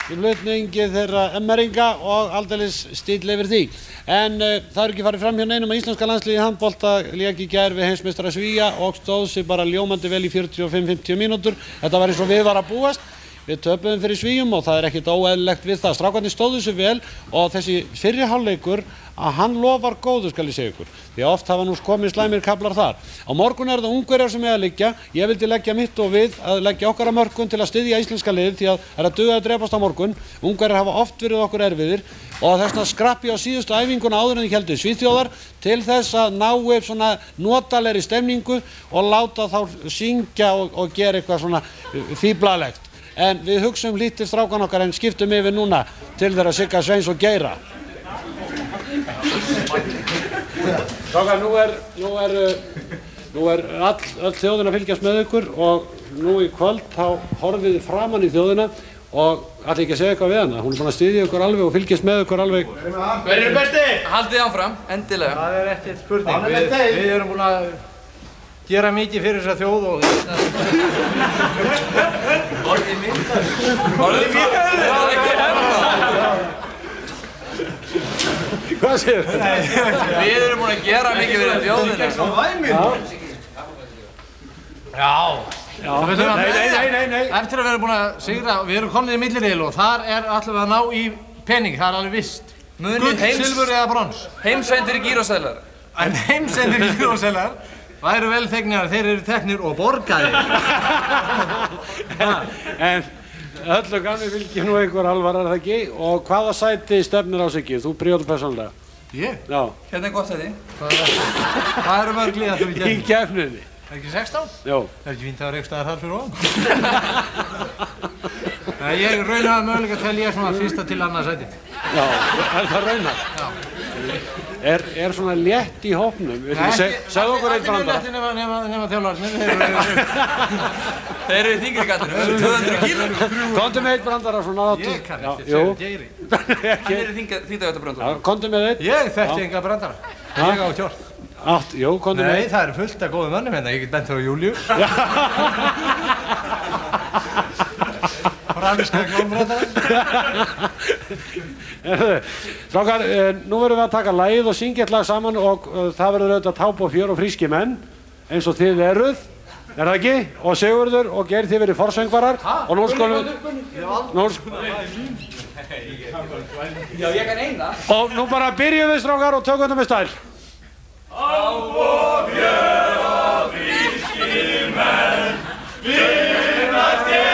í flutningi þeirra emmeringa og aldeilis stíl yfir því. En uh, það er ekki farið fram hjá neinum að íslenska landsliði handbólta í gær við heimsmeistra Svíja og stóð sér bara ljómandi vel í 45-50 mínútur. Þetta var eins og við var að búast. Við töpuðum fyrir Svíjum og það er ekkert óeðlilegt við það. Strákarnir stóðu sér vel og þessi fyrri hálfleikur að hann lofar góðu skal ég segja ykkur. Því oft hafa nú komið slæmir kablar þar. Á morgun er það ungverjar sem er að liggja. Ég vildi leggja mitt og við að leggja okkar að mörgum til að styðja íslenska lið því að það er að duga að drepast á morgun. Ungverjar hafa oft verið okkur erfiðir og þess að skrappi á síðustu æfinguna áður en þið heldur svíþjóðar til þess að ná upp svona notalegri stemningu og láta þá syngja og, og gera eitthvað svona fýblalegt en við hugsaum lítið strákan okkar en skiptum yfir núna til þeirra Sigga Sveins og Geira Strákar, nú er, nú er, uh, nú er all, all þjóðin að fylgjast með ykkur og nú í kvöld þá horfið þið framann í þjóðina og allir ekki að segja eitthvað við hana. Hún er búin að styðja ykkur alveg og fylgjast með ykkur alveg. Hver er besti? Haldið áfram, endilega. Það er ekkert spurning. Er Við, við erum búin að gera mikið fyrir þessa þjóð og Orðið myndaður. Orðið myndaður. Það er ekki ennþá. Hvað séu þið? Við erum búin að gera mikið fyrir þjóðina. Já. Já. Nei, nei, nei, nei. Eftir að við erum búin að sigra, við erum komin í millirriðil og þar er við að ná í pening, það er alveg vist. Munið Gull, silfur eða brons. Heimsendir í gíróseðlar. En heimsendir í gíróseðlar væru vel þegnar, þeir eru teknir og borgaðir. *laughs* En öllu gamli fylgir nú einhver alvar er það ekki og hvaða sæti stefnir á Siggi? Þú bríður persónlega. Ég? Já. Hérna er gott sæti. Hvað eru mörg liða þú í Í kefni? kefninni. Er ekki 16? Jó. Það er ekki fínt að vera eitthvað þar fyrir ofan. *laughs* Nei, ég raunar möguleika tel ég svona fyrsta til annað sæti. Já, er það raunar? Já. Er, er svona létt í hópnum? Segðu okkur eitt brandara. Allir nema, nema, nema þjálfarnir, þeir eru... Þeir eru í þingri gatinu, 200 kíló. Komdu með eitt brandara svona áttu. Ég kann ekki, segir Geiri. Hann er í. Já, komdu með eitt. Ég þekkti enga brandara. Ég á kjort. Átt, jú, komdu með Nei, eitt. það eru fullt af góðum mönnum hérna. Ég get bent þér á Júliu. *laughs* Franska glómbrandara. Strákar, eh, nú verðum við að taka lagið og syngja eitt lag saman og uh, það verður auðvitað táp og fjör og fríski menn eins og þið eruð, er það ekki? Og Sigurður og Geir þið verið forsöngvarar og nú skulum nú, sk- Já, ég kann eina. og nú bara byrjum við strákar og tökum þetta með stæl. La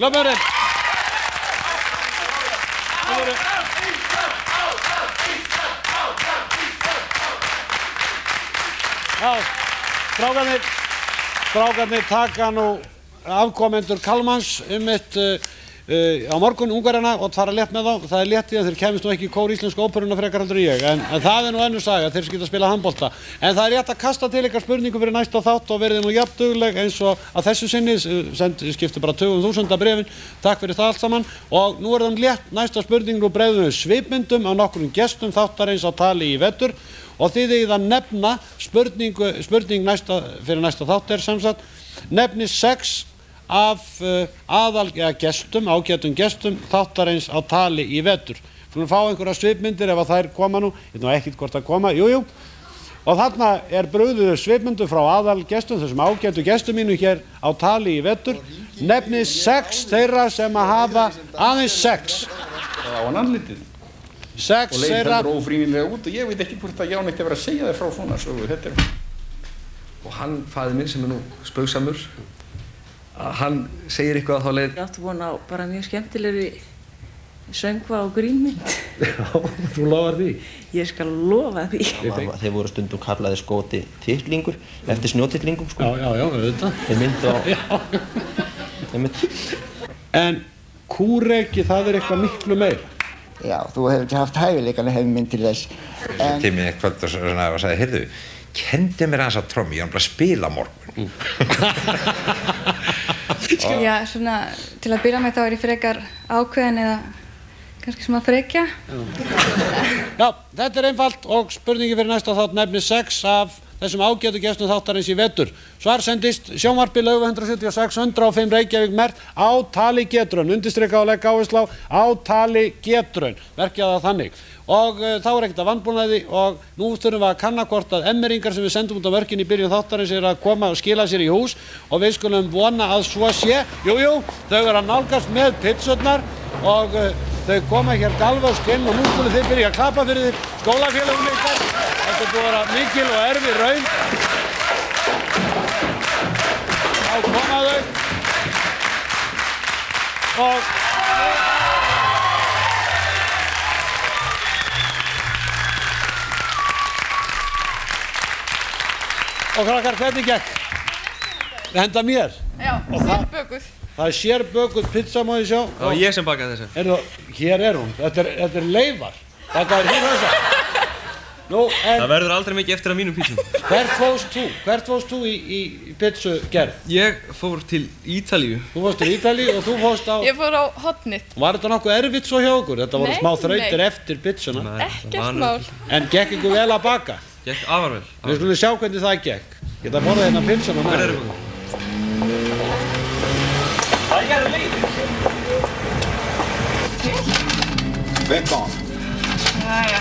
Hljómurinn. Já, strákanir, strákanir taka nú afkomendur Kalmans um eitt uh, á morgun ungarina og fara létt með þá. Það er létt í að þeir kemist nú ekki í kór íslensku óperuna frekar heldur ég, en, en það er nú ennur saga, þeir skilta að spila handbolta. En það er rétt að kasta til ykkar spurningu fyrir næsta þátt og verði nú jafn dugleg eins og að þessu sinni, send, skipti bara 20.000 brefin, takk fyrir það allt saman. Og nú er það létt næsta spurning, nú bregðum við svipmyndum á nokkrum gestum þáttarins á tali í vettur og þið eigið að nefna spurningu, spurning næsta, fyrir næsta þátt er sem sagt nefni sex af uh, aðal ja, gestum, ágætum gestum þáttarins á tali í vetur. Svona fá einhverja svipmyndir ef að þær koma nú, ég veit ekkert hvort það koma, jújú. Jú. Og þarna er bröðuður svipmyndu frá aðal gestum, þessum ágætu gestum mínu hér á tali í vetur. Nefni sex þeirra sem að hafa aðeins sex. Það á hann andlitið. Sex og leið þeirra. heldur ófrínilega út og ég veit ekki hvort að ég á neitt að vera að segja þér frá svona sögu. Þetta er... og hann, fæði minn sem er nú spaugsamur að hann segir eitthvað á þá leið Ég átti von á bara mjög skemmtilegri söngva og grínmynd. Já, þú lofar því Ég skal lofa því. Þeir voru stundum kallaði skoti titlingur eftir snjótitlingum sko. Já, já, já, auðvitað. Þeir myndu á... En kúreki það er eitthvað miklu meira. Já, þú hefur ekki haft hæfileikana hefur minn til þess. En kvöld og svona og sagði, heyrðu, kendi mér aðeins að trommi, ég var bara að spila morgun. *laughs* Já, svona til að byrja með þá er ég frekar ákveðin eða kannski svona frekja. Já, þetta er einfalt og spurningi fyrir næsta þátt nefni 6 af þessum ágætu gestum þáttarins í vetur. Svar sendist sjónvarpi laugu 176 105 Reykjavík mert á tali getrun, undistrykka og leggja áherslu á á tali getrun, verkja það þannig. Og uh, þá er ekkert að vannbúnaði og nú þurfum við að kanna hvort að emmeringar sem við sendum út á mörkin í byrjun þáttarins er að koma og skila sér í hús og við skulum vona að svo sé. Jú, jú, þau eru að nálgast með pizzurnar og uh, þau koma hér galvask inn og nú skulum þið byrja að klappa fyrir þið skólafélagum ykkar. Þetta er búið að vera mikil og erfi raun. Þá koma þau. Og Og krakkar, hvernig gekk? Henda mér. Já, sérbökuð. Það er sérbökuð pizza, má ég sjá. Það var ég sem bakaði þessu. Er það, hér er hún. Þetta er, þetta er leifar. Þetta er hér þessa. Nú, en Það verður aldrei mikið eftir að mínum pítsum. hvert fóst þú? Hvert fóst þú í, í pizzu gerð? Ég fór til Ítalíu. Þú fórst til Ítalíu og þú fórst á... Ég fór á hotnið. Var þetta nokkuð erfitt svo hjá okkur? Þetta voru smá þrautir nei. eftir pizzuna. Gekk ykkur vel að baka? Gekk afar vel. Við skulum sjá hvernig það gekk. Geta að borða hérna pizzuna Hver með. er ykkur? Bacon. Jæja.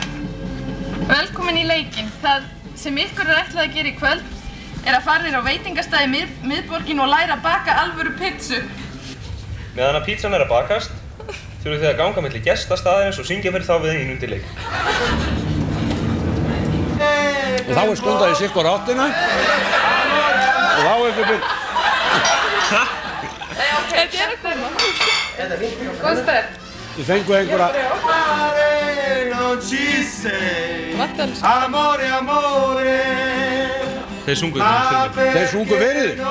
Velkomin í leikinn. Það sem ykkur er ætlað að gera í kvöld er að fara inn á veitingastæði mið, miðborgin og læra að baka alvöru pizzu. Meðan að pítsan er að bakast, þurfum þið að ganga mellir gesta staðarins og syngja fyrir þá við einu undir leik. Og þá er stundað í sikkur áttina. Og þá er ykkur byrj... Þetta er að koma. Góð stærð. Þið fengu einhverja... non ci sei Vatnals. Amore, amore Þeir sungu þetta. Þeir sungu þig.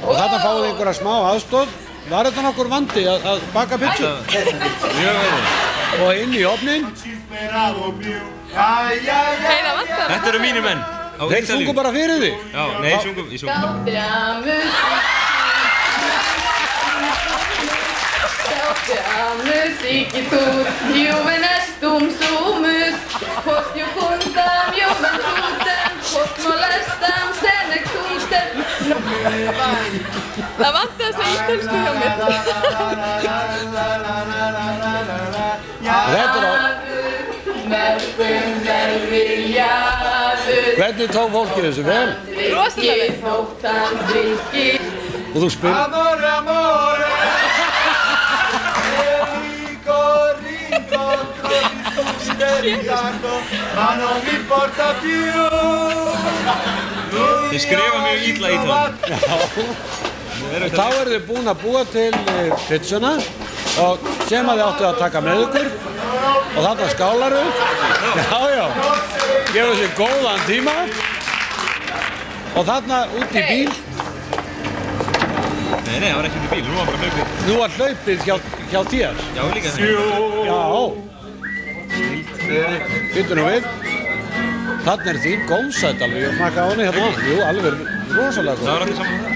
Og þarna fáið þið einhverja smá aðstóð. Var þetta nokkur vandi að, að baka pizzu? Mjög vel. Og inn í vantar. Þetta eru mínir menn. Þeir sungu bara fyrir þig. Já, nei, ég sungu, ég sungu. Musikitur, juvenestum sumus, post jucundam juventutem, post molestam senectutem. Það vant þess að ítölsku hjá mér. Þetta er á... Hvernig tók fólki þessu vel? rosalega vel. Og þú spyr... Amore, amore Di studi del ritardo Ma non mi importa più Þið skrifa mjög illa í það. þá eru þið búin að búa til eh, pizzuna og sem að þið áttu að taka með ykkur og þarna skálaru já já gefa sér góðan tíma og þarna út í bíl Nei, nei, það var ekki út í bíl, nú var bara hlaupið. nú var hlaupið hjá, hjá þér Já, líka það. já Býttu nú við Þannig er þín gómsætt alveg, ég smakka á henni hérna áðan. Jú, alveg rosalega góð. Það var allir saman það.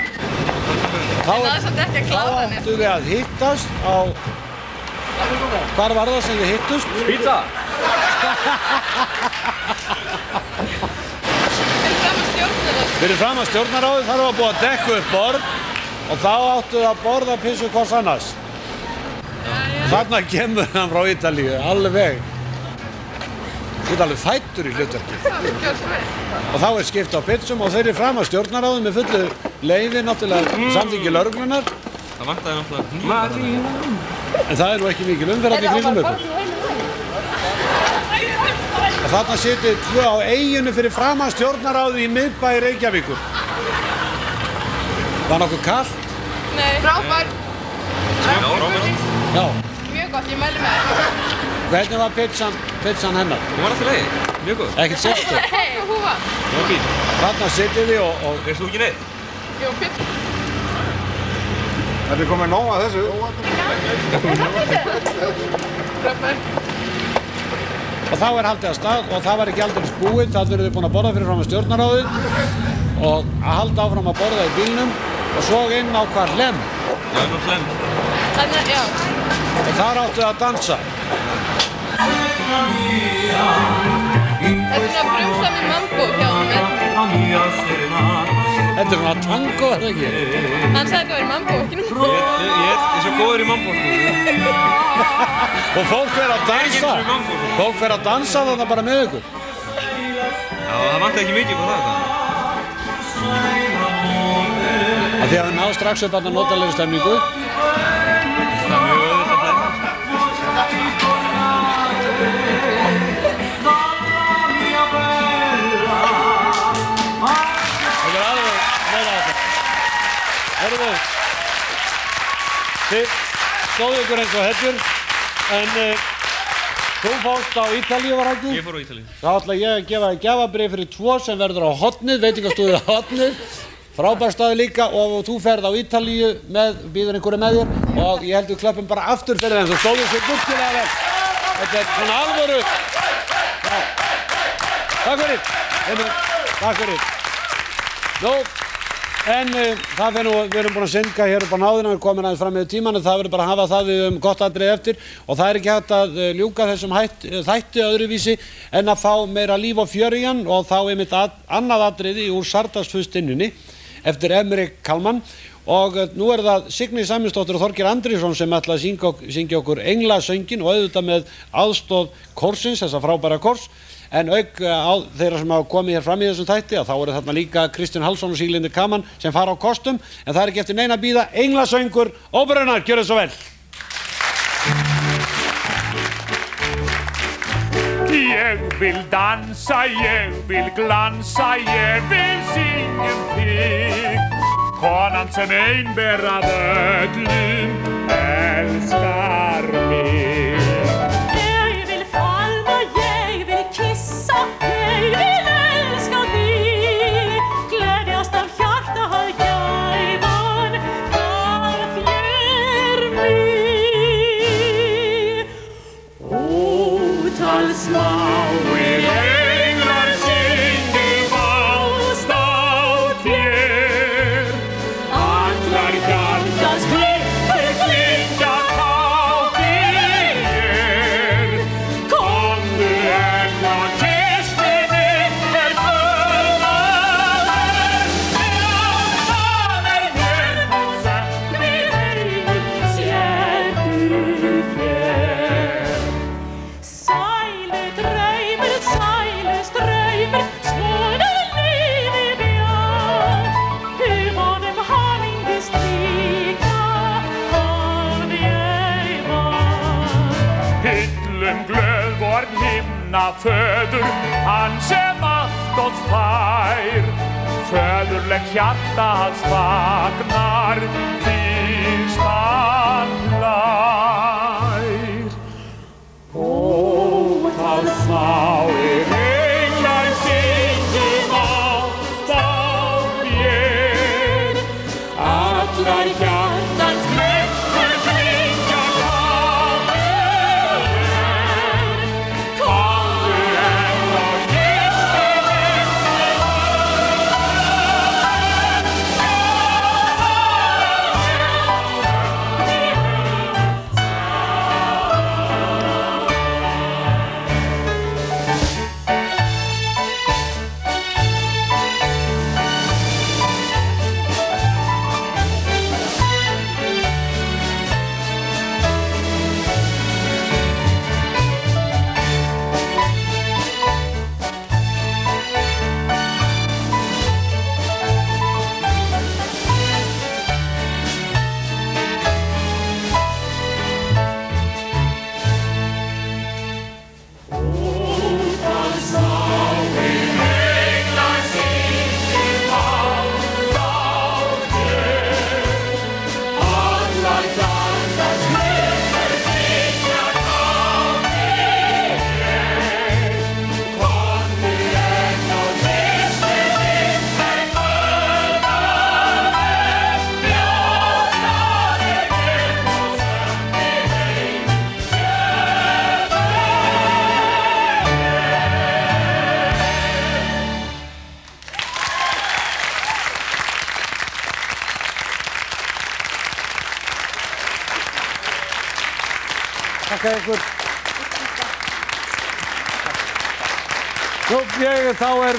Þá Það er samt ekki að klára henni. áttu þið að hittast á... Hvar var það sem þið hittust? Pizza! Fyrir fram að stjórnaráði þarf að búa að dekka upp borð og þá áttu þið að borða pissu hvers annars. Þarna kemur hann frá Ítalíu, alveg. Þú ert alveg fættur í hlutverkið. Og þá er skipt á pizzum og þeir eru fram að stjórnaráði með fullu leiði, náttúrulega samþyggi lörglunar. Það vantaði náttúrulega hníf. En það er nú ekki mikil umferðarni kringum ykkur. Og þarna sitið tvö á eiginu fyrir framann stjórnaráði í miðbæ Reykjavíkur. Var nokkuð kallt? Nei. Frábær. Frábært. Já. Mjög gott, ég mæli með það. Hvernig var pizzan, pizzan hennar? Hún var alltaf leið, mjög góð. Ekkert. Hei, húfa. Það var fín. Þarna sitið þið og... og... Veist þú ekki neitt? Jú, pizza. Þetta er komið nóg að þessu. Og þá er haldið að stað og það var ekki aldrei búið, það verður þið búin að borða fyrir fram að stjórnaráðið og að halda áfram að borða í bílnum og svo inn á hvað hlem Já, nú slem. Þannig, já. og þar áttu að dansa. Þetta er svona frumsami mambo hjá hann. Þetta er svona tango, er það ekki? Hann sagði þetta var mambo, ekki nú. Ég, er svo góður í mambo, sko. Og fólk fer að dansa, fólk fer að dansa þarna bara með ykkur. Já, það vantaði ekki mikið på það. Að því að við náðum strax upp að notalegri stemningu. Stóðu ykkur eins og hettur, en uh, þú fórst á Ítalíu var ekki? Ég fór á Ítalíu. Þá ætla ég að gefa þér gefabrið fyrir tvo sem verður á hotnið, veitingastóðið á hotnið. Frábær staði líka og þú ferð á Ítalíu með, býður einhverju með þér og ég held við klöppum bara aftur fyrir þeim, þú stóðu sér virkilega vel. Þetta er svona alvöru. Já. Takk fyrir. Takk fyrir. Nú, en uh, það fyrir nú, við erum búin að synga hér upp á náðina, við komin aðeins fram með tíman, það verður bara að hafa það við um gott atrið eftir. Og það er ekki hægt að uh, ljúka þessum hætt, uh, þætti öðruvísi en að fá meira líf og fjör í hann og þá er mitt að, annað atriði úr Sartasfustinninni eftir Emrik Kalman. Og nú er það Signi Sæminsdóttir og Þorgir Andrísson sem ætla að syngja, ok syngja okkur Englasöngin og auðvitað með aðstóð korsins, þessa frábæra kors en auk uh, á þeirra sem hafa komið hér fram í þessum þætti að þá eru þarna líka Kristján Halsson og Síglindi Kaman sem fara á kostum en það er ekki eftir neina að býða Englasöngur óbrunnar, gjör það svo vel. Ég vil dansa, ég vil glansa, ég vil syngjum þig. Konan sem ein ber af öllum elskar mig himna föður, hann sem allt oss fær. föðurlegt hjarta hans fagnar fyrst hann hlær. Ó, hvað þá er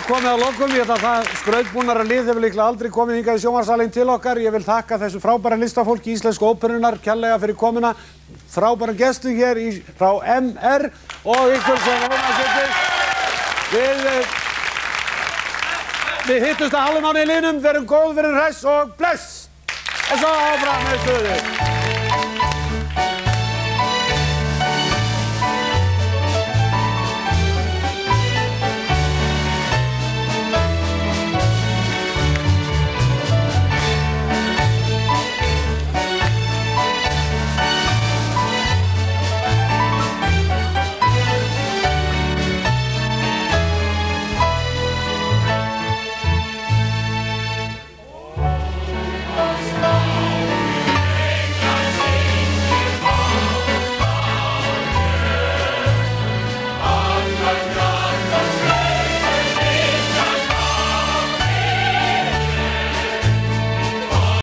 komið að lokum. Ég ætla að það skrautbúnara lið hefur líklega aldrei komið hingað í sjónvarsalinn til okkar. Ég vil þakka þessu frábæra listafólki Íslensku óperunar, kjallega fyrir komuna. Frábæra gestu hér í, frá MR og ykkur sem vona að setja. Við, eh, við hittumst að halvum áni í linum, verum góð, verum hress og bless. Og svo áfram með stöðu.